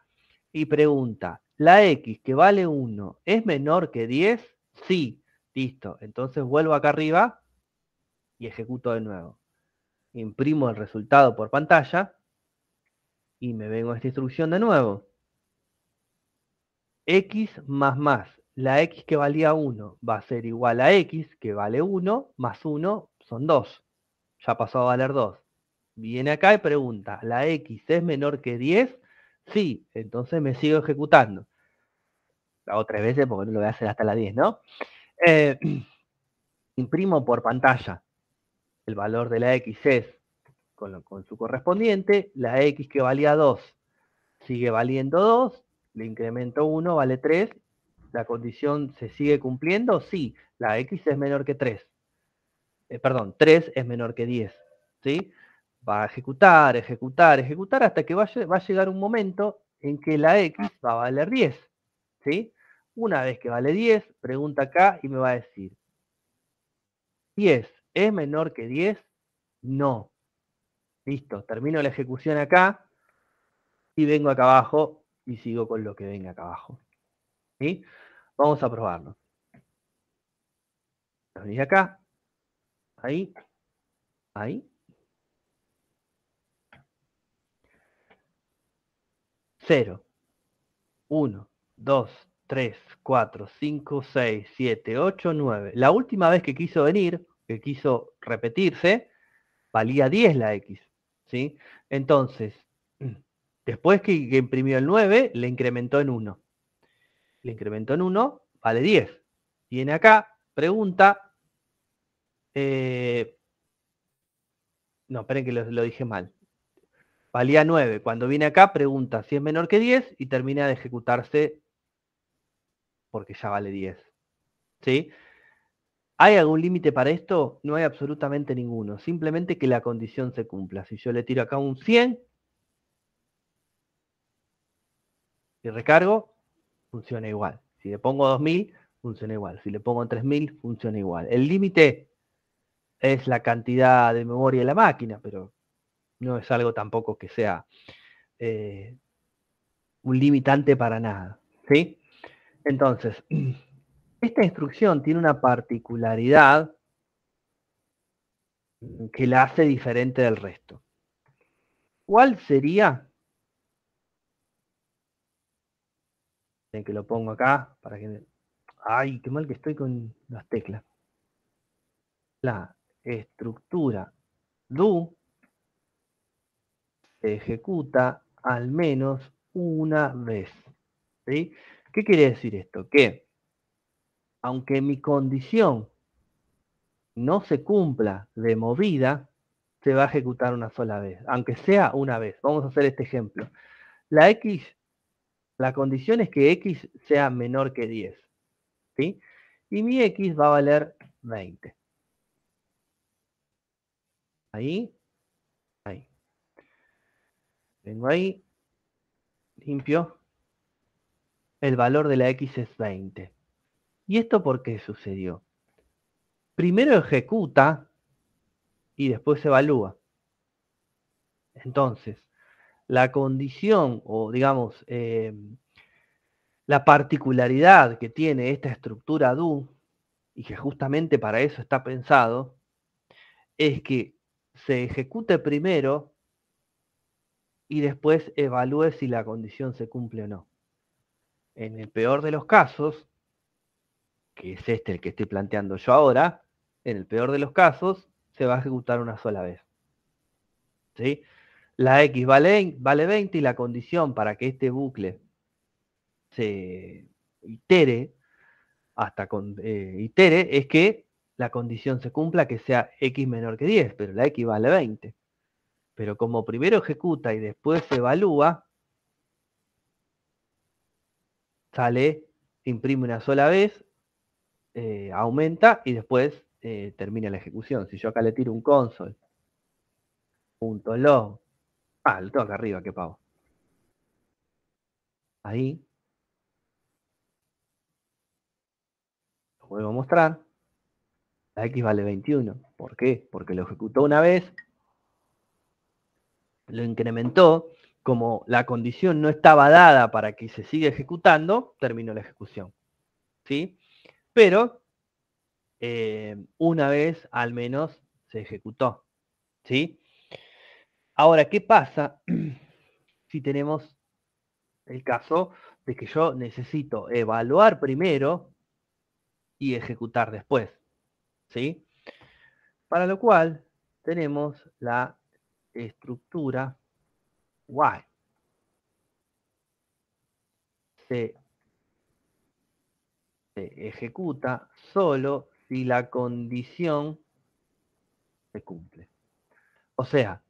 y pregunta, ¿la x que vale 1 es menor que 10? Sí, listo. Entonces vuelvo acá arriba y ejecuto de nuevo. Imprimo el resultado por pantalla y me vengo a esta instrucción de nuevo. X más más, la x que valía 1 va a ser igual a x que vale 1 más 1 son 2. Ya pasó a valer 2 viene acá y pregunta, ¿la x es menor que 10? Sí, entonces me sigo ejecutando. Hago tres veces porque no lo voy a hacer hasta la 10, ¿no? Eh, imprimo por pantalla el valor de la x es con, con, su correspondiente, la x que valía 2 sigue valiendo 2, le incremento 1, vale 3, la condición se sigue cumpliendo, sí, la x es menor que 3. Eh, perdón, 3 es menor que 10, ¿sí? va a ejecutar, ejecutar, ejecutar, hasta que va a, llegar un momento en que la X va a valer 10. ¿sí? Una vez que vale 10, pregunta acá y me va a decir, ¿10 es menor que 10? No. Listo, termino la ejecución acá y vengo acá abajo y sigo con lo que venga acá abajo. ¿sí? Vamos a probarlo. Venís acá, ahí, ahí, 0, 1, 2, 3, 4, 5, 6, 7, 8, 9. La última vez que quiso venir, que quiso repetirse, valía 10 la X. ¿sí? Entonces, después que, imprimió el 9, le incrementó en 1. Le incrementó en 1, vale 10. Viene acá, pregunta. Eh, no, esperen que lo dije mal valía 9. Cuando viene acá, pregunta si es menor que 10 y termina de ejecutarse porque ya vale 10. ¿Sí? ¿Hay algún límite para esto? No hay absolutamente ninguno. Simplemente que la condición se cumpla. Si yo le tiro acá un 100 y recargo, funciona igual. Si le pongo 2000, funciona igual. Si le pongo 3000, funciona igual. El límite es la cantidad de memoria de la máquina, pero no es algo tampoco que sea eh, un limitante para nada. ¿sí? Entonces, esta instrucción tiene una particularidad que la hace diferente del resto. ¿Cuál sería? Que lo pongo acá para que... Ay, qué mal que estoy con las teclas. La estructura do se ejecuta al menos una vez. ¿sí? ¿Qué quiere decir esto? Que aunque mi condición no se cumpla de movida, se va a ejecutar una sola vez, aunque sea una vez. Vamos a hacer este ejemplo. La X, la condición es que X sea menor que 10. ¿sí? Y mi X va a valer 20. Ahí, ahí. Vengo ahí, limpio. El valor de la X es 20. ¿Y esto por qué sucedió? Primero ejecuta y después evalúa. Entonces, la condición o digamos eh, la particularidad que tiene esta estructura do y que justamente para eso está pensado es que se ejecute primero y después evalúe si la condición se cumple o no. En el peor de los casos, que es este el que estoy planteando yo ahora, en el peor de los casos, se va a ejecutar una sola vez. ¿Sí? La X vale, vale 20 y la condición para que este bucle se itere hasta con eh, itere es que la condición se cumpla que sea x menor que 10, pero la x vale 20. Pero como primero ejecuta y después se evalúa, sale, imprime una sola vez, eh, aumenta y después eh, termina la ejecución. Si yo acá le tiro un console, punto log, ah, lo tengo acá arriba, qué pavo. Ahí. Lo vuelvo a mostrar. La X vale 21. ¿Por qué? Porque lo ejecutó una vez, lo incrementó, como la condición no estaba dada para que se siga ejecutando, terminó la ejecución. ¿Sí? Pero eh, una vez al menos se ejecutó. ¿Sí? Ahora, ¿qué pasa si tenemos el caso de que yo necesito evaluar primero y ejecutar después? ¿Sí? Para lo cual tenemos la estructura Y. Se, se ejecuta solo si la condición se cumple. O sea,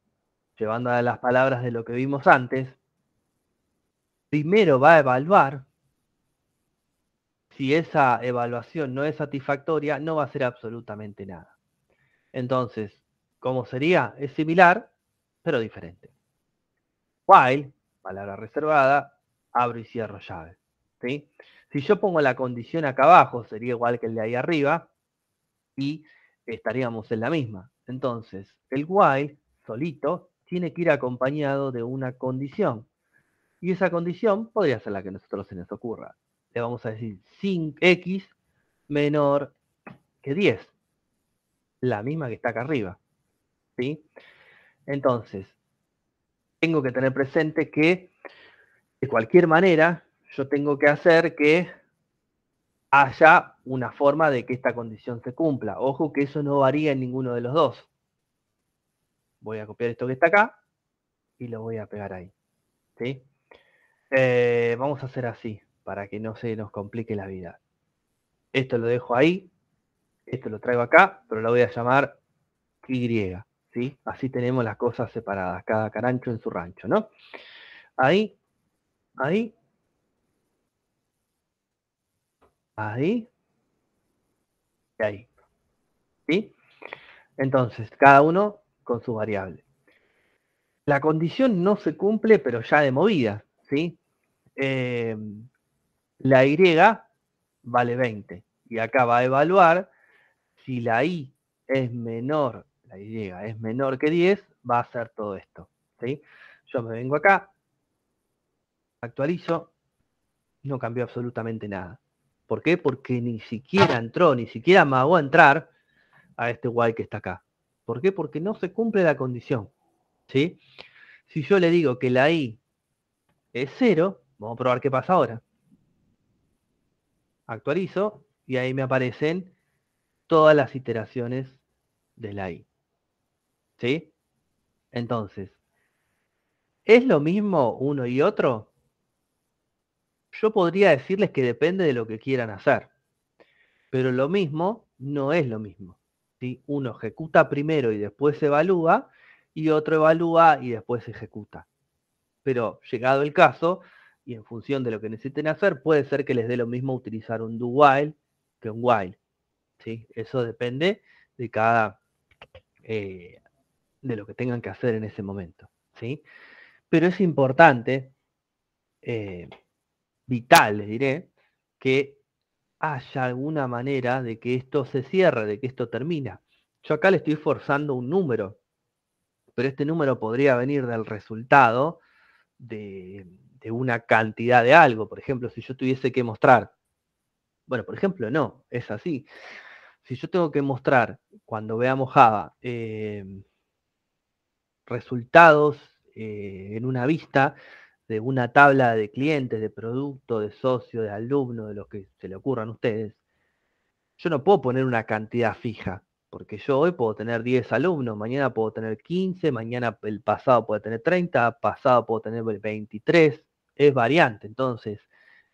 llevando a las palabras de lo que vimos antes, primero va a evaluar. Si esa evaluación no es satisfactoria, no va a hacer absolutamente nada. Entonces, ¿cómo sería? Es similar, pero diferente. While, palabra reservada, abro y cierro llave. ¿sí? Si yo pongo la condición acá abajo, sería igual que el de ahí arriba, y estaríamos en la misma. Entonces, el while solito tiene que ir acompañado de una condición. Y esa condición podría ser la que a nosotros se nos ocurra. Le vamos a decir sin x menor que 10. La misma que está acá arriba. ¿sí? Entonces, tengo que tener presente que de cualquier manera yo tengo que hacer que haya una forma de que esta condición se cumpla. Ojo que eso no varía en ninguno de los dos. Voy a copiar esto que está acá y lo voy a pegar ahí. ¿sí? Eh, vamos a hacer así, para que no se nos complique la vida. Esto lo dejo ahí, esto lo traigo acá, pero lo voy a llamar Y. ¿sí? Así tenemos las cosas separadas, cada carancho en su rancho, ¿no? Ahí, ahí, ahí y ahí. ¿Sí? Entonces, cada uno con su variable. La condición no se cumple, pero ya de movida, ¿sí? Em, la Y vale 20. Y acá va a evaluar si la Y es menor, la Y es menor que 10, va a hacer todo esto, ¿sí? Yo me vengo acá, actualizo, no cambió absolutamente nada. ¿Por qué? Porque ni siquiera entró, ni siquiera amagó a entrar a este Y que está acá. ¿Por qué? Porque no se cumple la condición. ¿sí? Si yo le digo que la i es 0, vamos a probar qué pasa ahora. actualizo y ahí me aparecen todas las iteraciones de la I. ¿Sí? Entonces, ¿es lo mismo uno y otro? Yo podría decirles que depende de lo que quieran hacer, pero lo mismo no es lo mismo. ¿Sí? Uno ejecuta primero y después evalúa, y otro evalúa y después ejecuta. Pero llegado el caso, y en función de lo que necesiten hacer, puede ser que les dé lo mismo utilizar un do while que un while. Eso depende de cada, eh, de lo que tengan que hacer en ese momento. ¿sí? Pero es importante, eh, vital, les diré, que haya alguna manera de que esto se cierre, de que esto termina. Yo acá le estoy forzando un número, pero este número podría venir del resultado de, una cantidad de algo. Por ejemplo, si yo tuviese que mostrar, bueno, por ejemplo, no, es así. Si yo tengo que mostrar, cuando veamos Java, em, resultados eh, en una vista de una tabla de clientes, de producto, de socio, de alumno, de los que se le ocurran a ustedes, yo no puedo poner una cantidad fija. Porque yo hoy puedo tener 10 alumnos, mañana puedo tener 15, mañana el pasado puede tener 30, pasado puedo tener 23, es variante. Entonces,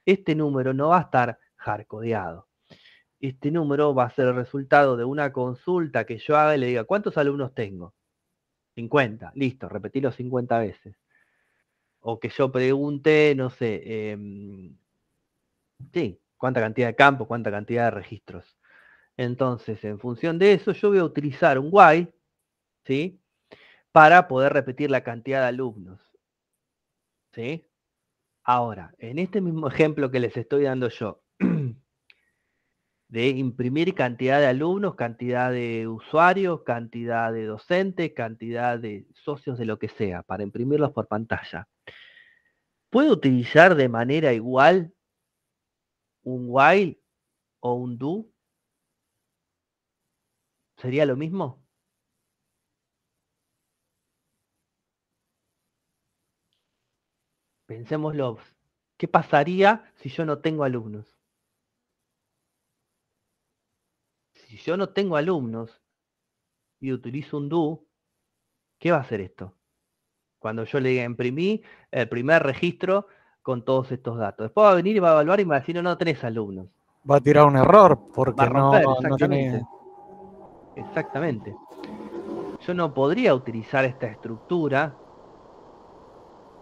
este número no va a estar hardcodeado. Este número va a ser el resultado de una consulta que yo haga y le diga, ¿cuántos alumnos tengo? 50, listo, repetirlo 50 veces. O que yo pregunte, no sé, em, sí, cuánta cantidad de campos, cuánta cantidad de registros. Entonces, en función de eso, yo voy a utilizar un while, ¿sí? Para poder repetir la cantidad de alumnos. ¿Sí? Ahora, en este mismo ejemplo que les estoy dando yo, de imprimir cantidad de alumnos, cantidad de usuarios, cantidad de docentes, cantidad de socios de lo que sea, para imprimirlos por pantalla. ¿Puedo utilizar de manera igual un while o un do? ¿Sería lo mismo? Pensémoslo. ¿Qué pasaría si yo no tengo alumnos? Si yo no tengo alumnos y utilizo un do, ¿qué va a hacer esto? Cuando yo le imprimí el primer registro con todos estos datos. Después va a venir y va a evaluar y me va a decir, no, no tenés alumnos. Va a tirar un error porque no, no tiene Exactamente. Yo no podría utilizar esta estructura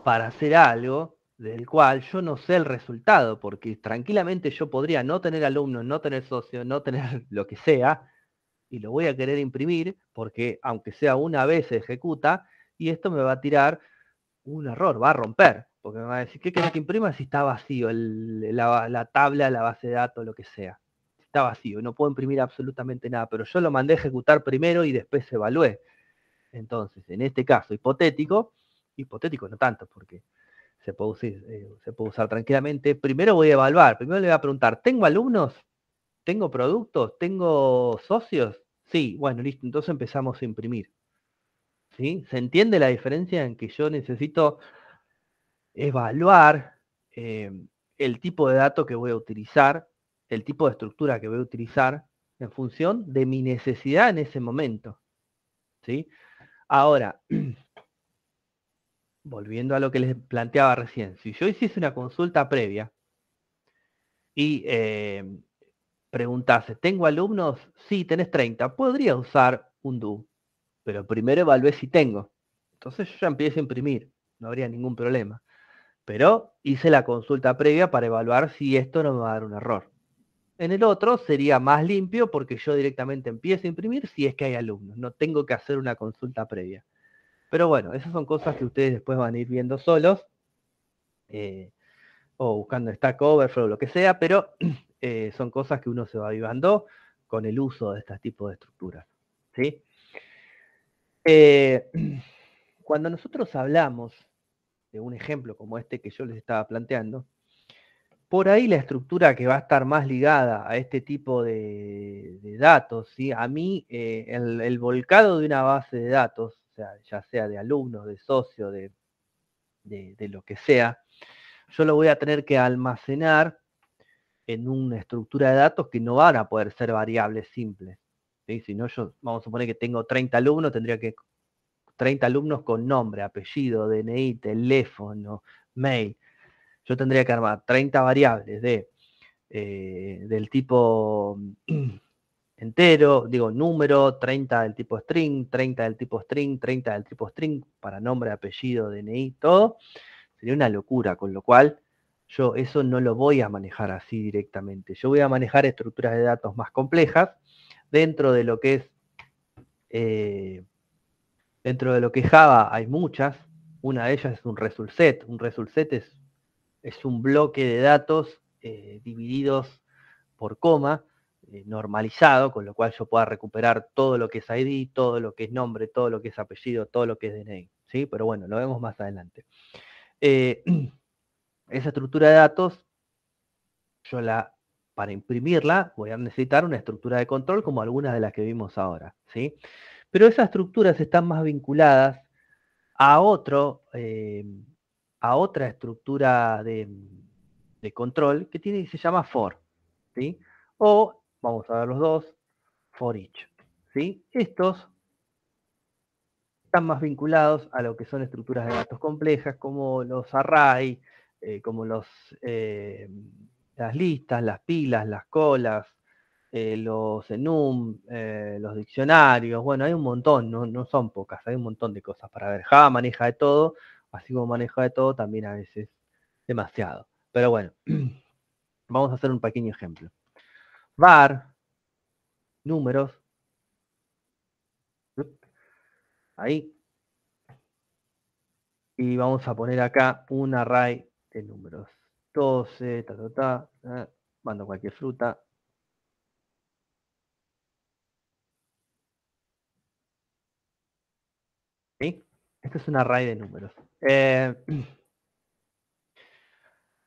para hacer algo del cual yo no sé el resultado, porque tranquilamente yo podría no tener alumnos, no tener socios, no tener lo que sea, y lo voy a querer imprimir, porque aunque sea una vez se ejecuta, y esto me va a tirar un error, va a romper, porque me va a decir, ¿qué querés que imprima si está vacío la, la tabla, la base de datos, lo que sea? está vacío, no puedo imprimir absolutamente nada, pero yo lo mandé a ejecutar primero y después evalué. Entonces, en este caso hipotético, hipotético no tanto, porque se puede, usar, eh, se puede usar tranquilamente, primero voy a evaluar, primero le voy a preguntar, ¿tengo alumnos? ¿Tengo productos? ¿Tengo socios? Sí, bueno, listo, entonces empezamos a imprimir. ¿Se entiende la diferencia en que yo necesito evaluar eh, el tipo de dato que voy a utilizar el tipo de estructura que voy a utilizar en función de mi necesidad en ese momento. ¿sí? Ahora, volviendo a lo que les planteaba recién, si yo hiciese una consulta previa y eh, preguntase, ¿tengo alumnos? Sí, tenés 30. Podría usar un do, pero primero evalué si tengo. Entonces yo ya empiezo a imprimir, no habría ningún problema. Pero hice la consulta previa para evaluar si esto no me va a dar un error. En el otro sería más limpio porque yo directamente empiezo a imprimir si es que hay alumnos. No tengo que hacer una consulta previa. Pero bueno, esas son cosas que ustedes después van a ir viendo solos. Eh, o buscando Stack Overflow lo que sea, pero eh, son cosas que uno se va avivando con el uso de este tipo de estructuras. ¿sí? Eh, cuando nosotros hablamos de un ejemplo como este que yo les estaba planteando, por ahí la estructura que va a estar más ligada a este tipo de, datos, ¿sí? a mí eh, el, volcado de una base de datos, sea, ya sea de alumnos, de socios, de, de, lo que sea, yo lo voy a tener que almacenar en una estructura de datos que no van a poder ser variables simples. Si no, yo, vamos a suponer que tengo 30 alumnos, tendría que 30 alumnos con nombre, apellido, DNI, teléfono, mail. Yo tendría que armar 30 variables de, eh, del tipo entero, digo número, 30 del tipo string, 30 del tipo string, 30 del tipo string, para nombre, apellido, DNI, todo. Sería una locura, con lo cual yo eso no lo voy a manejar así directamente. Yo voy a manejar estructuras de datos más complejas dentro de lo que es eh, dentro de lo que Java hay muchas. Una de ellas es un result set. Un result set es, es un bloque de datos eh, divididos por coma, eh, normalizado, con lo cual yo pueda recuperar todo lo que es ID, todo lo que es nombre, todo lo que es apellido, todo lo que es DNI. ¿sí? Pero bueno, lo vemos más adelante. esa estructura de datos, yo la, para imprimirla, voy a necesitar una estructura de control como algunas de las que vimos ahora, ¿sí? Pero esas estructuras están más vinculadas a otro, eh, a otra estructura de, control que tiene, se llama for, ¿sí? O, vamos a ver los dos, for each, ¿sí? Estos están más vinculados a lo que son estructuras de datos complejas como los array, eh, como los, eh, las listas, las pilas, las colas, eh, los enum, los diccionarios, bueno, hay un montón, no, son pocas, hay un montón de cosas para ver. Java maneja de todo, así como maneja de todo, también a veces demasiado. Pero bueno, vamos a hacer un pequeño ejemplo. var, números, ahí, y vamos a poner acá un array de números. 12, ta, ta, ta, eh, mando cualquier fruta. ¿Sí? Esto es un array de números. Eh,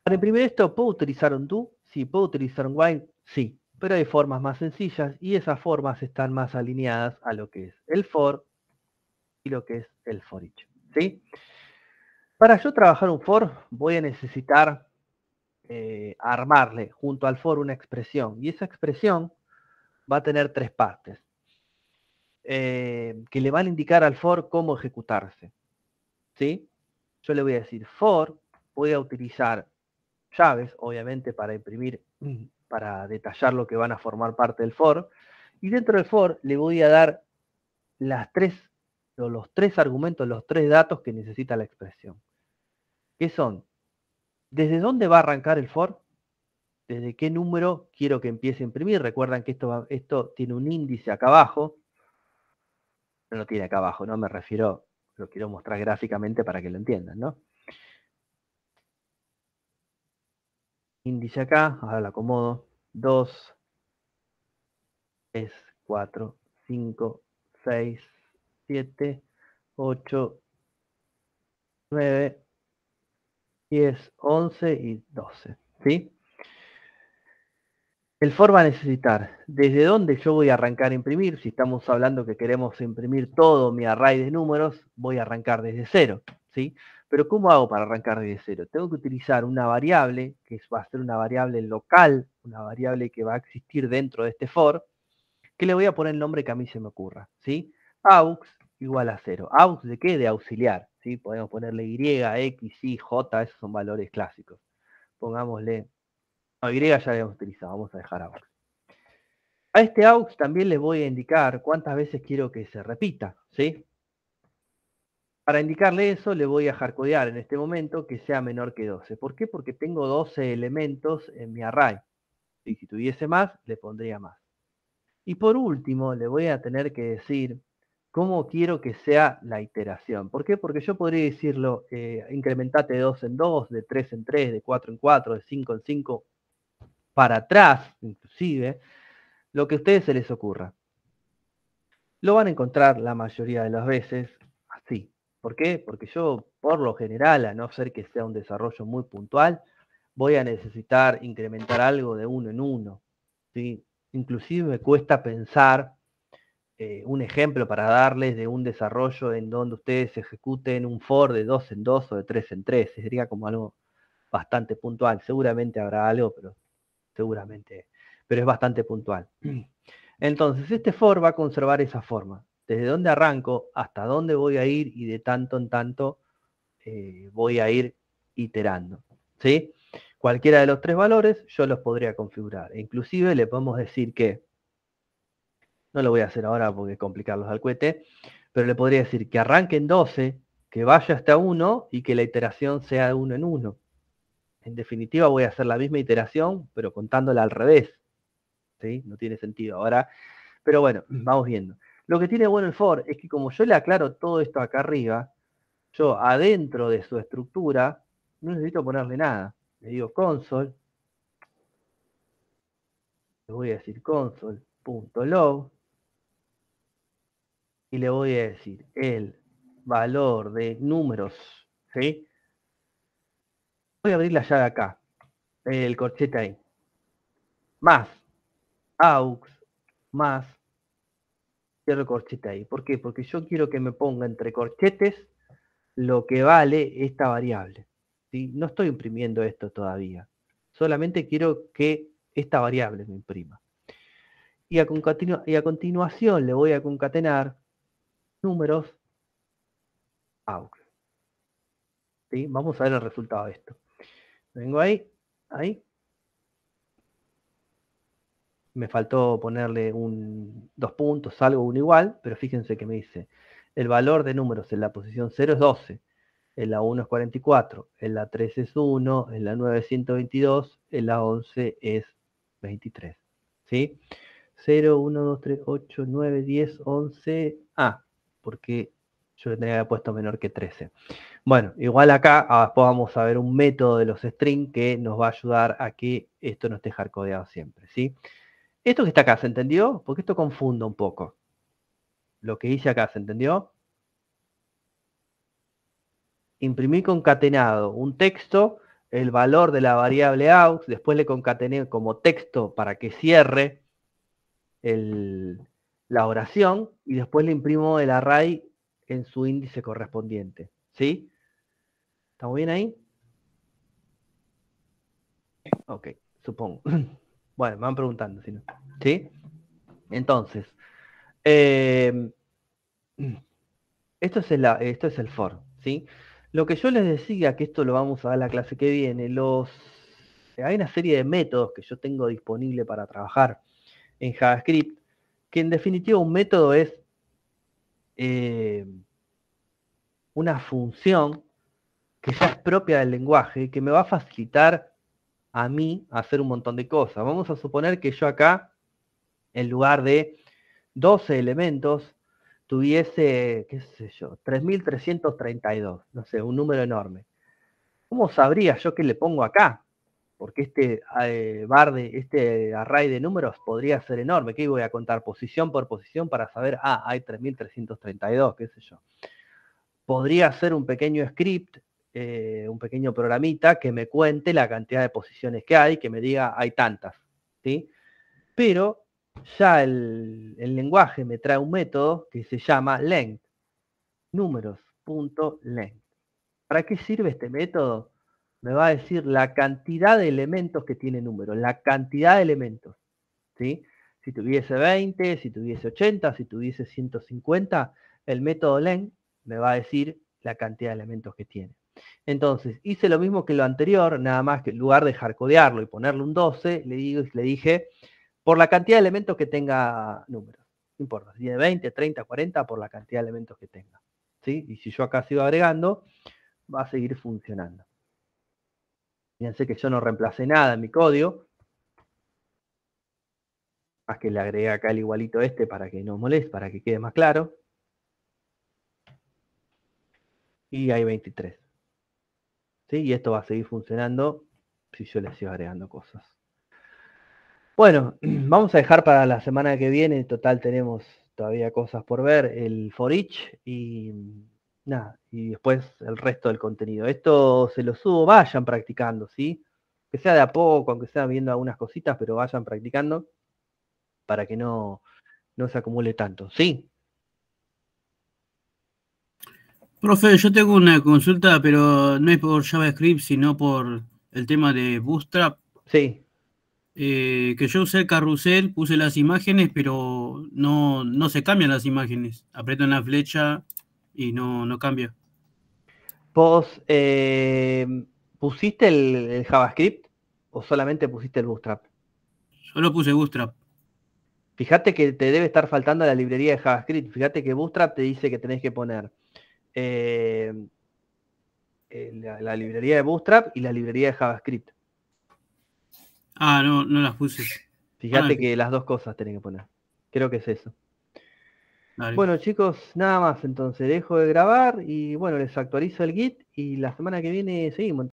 para imprimir esto, ¿puedo utilizar un do? Sí. ¿Puedo utilizar un while? Sí. Pero hay formas más sencillas y esas formas están más alineadas a lo que es el for y lo que es el for each. ¿Sí? Para yo trabajar un for, voy a necesitar eh, armarle junto al for una expresión. Y esa expresión va a tener tres partes eh, que le van a indicar al for cómo ejecutarse. ¿Sí? Yo le voy a decir for, voy a utilizar llaves, obviamente, para imprimir, para detallar lo que van a formar parte del for. Y dentro del for le voy a dar las tres, los tres argumentos, los tres datos que necesita la expresión que son, ¿desde dónde va a arrancar el for? ¿Desde qué número quiero que empiece a imprimir? Recuerdan que esto, esto tiene un índice acá abajo. No lo tiene acá abajo, ¿no? Me refiero, lo quiero mostrar gráficamente para que lo entiendan, ¿no? Índice acá, ahora lo acomodo. 2, 3, 4, 5, 6, 7, 8, 9, 10, 11 y 12. ¿sí? El for va a necesitar desde dónde yo voy a arrancar a imprimir. Si estamos hablando que queremos imprimir todo mi array de números, voy a arrancar desde cero. ¿sí? Pero ¿cómo hago para arrancar desde cero? Tengo que utilizar una variable, que va a ser una variable local, una variable que va a existir dentro de este for, que le voy a poner el nombre que a mí se me ocurra. ¿sí? aux igual a cero. ¿Aux de qué? De auxiliar. Podemos ponerle Y, X, Y, J, esos son valores clásicos. Pongámosle, no, Y ya lo hemos utilizado, vamos a dejar AUX. A este AUX también le voy a indicar cuántas veces quiero que se repita, ¿sí? Para indicarle eso, le voy a hardcodear en este momento que sea menor que 12. ¿Por qué? Porque tengo 12 elementos en mi array. Y si tuviese más, le pondría más. Y por último, le voy a tener que decir cómo quiero que sea la iteración. ¿Por qué? Porque yo podría decirlo, eh, incrementate de 2 en 2, de 3 en 3, de 4 en 4, de 5 en 5, para atrás, inclusive, lo que a ustedes se les ocurra. Lo van a encontrar la mayoría de las veces así. ¿Por qué? Porque yo, por lo general, a no ser que sea un desarrollo muy puntual, voy a necesitar incrementar algo de uno en uno. ¿sí? Inclusive me cuesta pensar eh, un ejemplo para darles de un desarrollo en donde ustedes ejecuten un for de 2 en 2 o de 3 en 3. Sería como algo bastante puntual. Seguramente habrá algo, pero seguramente, pero es bastante puntual. Entonces, este for va a conservar esa forma. Desde dónde arranco, hasta dónde voy a ir y de tanto en tanto eh, voy a ir iterando. ¿sí? Cualquiera de los tres valores yo los podría configurar. E inclusive le podemos decir que, no lo voy a hacer ahora porque es complicarlos al cohete, pero le podría decir que arranque en 12, que vaya hasta 1 y que la iteración sea de 1 en 1. En definitiva voy a hacer la misma iteración, pero contándola al revés. ¿sí? No tiene sentido ahora. Pero bueno, vamos viendo. Lo que tiene bueno el for es que como yo le aclaro todo esto acá arriba, yo adentro de su estructura no necesito ponerle nada. Le digo console. Le voy a decir console.log. Y le voy a decir el valor de números. ¿Sí? Voy a abrir la llave acá. El corchete ahí. Más aux más cierro corchete ahí. ¿Por qué? Porque yo quiero que me ponga entre corchetes lo que vale esta variable. No estoy imprimiendo esto todavía. Solamente quiero que esta variable me imprima. Y a, y a continuación le voy a concatenar números aux. ¿Sí? Vamos a ver el resultado de esto. Vengo ahí, ahí. Me faltó ponerle un dos puntos, algo, un igual, pero fíjense que me dice el valor de números en la posición 0 es 12 en la 1 es 44, en la 3 es 1, en la 9 es 122, en la 11 es 23. ¿Sí? 0, 1, 2, 3, 8, 9, 10, 11. Ah, porque yo le tenía puesto menor que 13. Bueno, igual acá ah, después vamos a ver un método de los strings que nos va a ayudar a que esto no esté hardcodeado siempre. ¿sí? Esto que está acá, ¿se entendió? Porque esto confunda un poco. Lo que hice acá, ¿se entendió? imprimí concatenado un texto, el valor de la variable aux, después le concatené como texto para que cierre la oración y después le imprimo el array en su índice correspondiente. ¿Sí? ¿Estamos bien ahí? Ok, supongo. Bueno, me van preguntando si no. ¿Sí? Entonces, em, esto, es el, esto es el for, ¿sí? Lo que yo les decía, que esto lo vamos a ver la clase que viene, los, hay una serie de métodos que yo tengo disponible para trabajar en JavaScript, que en definitiva un método es eh, una función que ya es propia del lenguaje, que me va a facilitar a mí hacer un montón de cosas. Vamos a suponer que yo acá, en lugar de 12 elementos, tuviese, qué sé yo, 3.332, no sé, un número enorme. ¿Cómo sabría yo qué le pongo acá? Porque este eh, bar de, este array de números podría ser enorme. ¿Qué voy a contar posición por posición para saber, ah, hay 3.332, qué sé yo? Podría ser un pequeño script, eh, un pequeño programita que me cuente la cantidad de posiciones que hay, que me diga, hay tantas, ¿sí? Pero ya el, lenguaje me trae un método que se llama length, números.length. ¿Para qué sirve este método? Me va a decir la cantidad de elementos que tiene número, la cantidad de elementos. ¿sí? Si tuviese 20, si tuviese 80, si tuviese 150, el método length me va a decir la cantidad de elementos que tiene. Entonces, hice lo mismo que lo anterior, nada más que en lugar de hardcodearlo y ponerle un 12, le, digo, le dije por la cantidad de elementos que tenga números. No importa, si tiene 20, 30, 40, por la cantidad de elementos que tenga. ¿sí? Y si yo acá sigo agregando, va a seguir funcionando. Fíjense que yo no reemplacé nada en mi código. Más que le agregué acá el igualito este para que no moleste, para que quede más claro. Y hay 23. ¿Sí? Y esto va a seguir funcionando si yo le sigo agregando cosas. Bueno, vamos a dejar para la semana que viene. En total tenemos todavía cosas por ver, el for each y nada, y después el resto del contenido. Esto se lo subo, vayan practicando, ¿sí? Que sea de a poco, aunque sea viendo algunas cositas, pero vayan practicando para que no, no se acumule tanto, ¿sí? Profe, yo tengo una consulta, pero no es por JavaScript, sino por el tema de Bootstrap. Sí. eh, que yo usé el carrusel, puse las imágenes, pero no, no se cambian las imágenes. Aprieto en la flecha y no, no cambia. ¿Vos eh, pusiste el, el JavaScript o solamente pusiste el Bootstrap? Solo puse Bootstrap. Fíjate que te debe estar faltando la librería de JavaScript. Fíjate que Bootstrap te dice que tenés que poner eh, eh, la, la librería de Bootstrap y la librería de JavaScript. Ah, no, no las puse. Fíjate Ah, que las dos cosas tenés que poner. Creo que es eso. Dale. Bueno, chicos, nada más. Entonces dejo de grabar y bueno, les actualizo el Git y la semana que viene seguimos.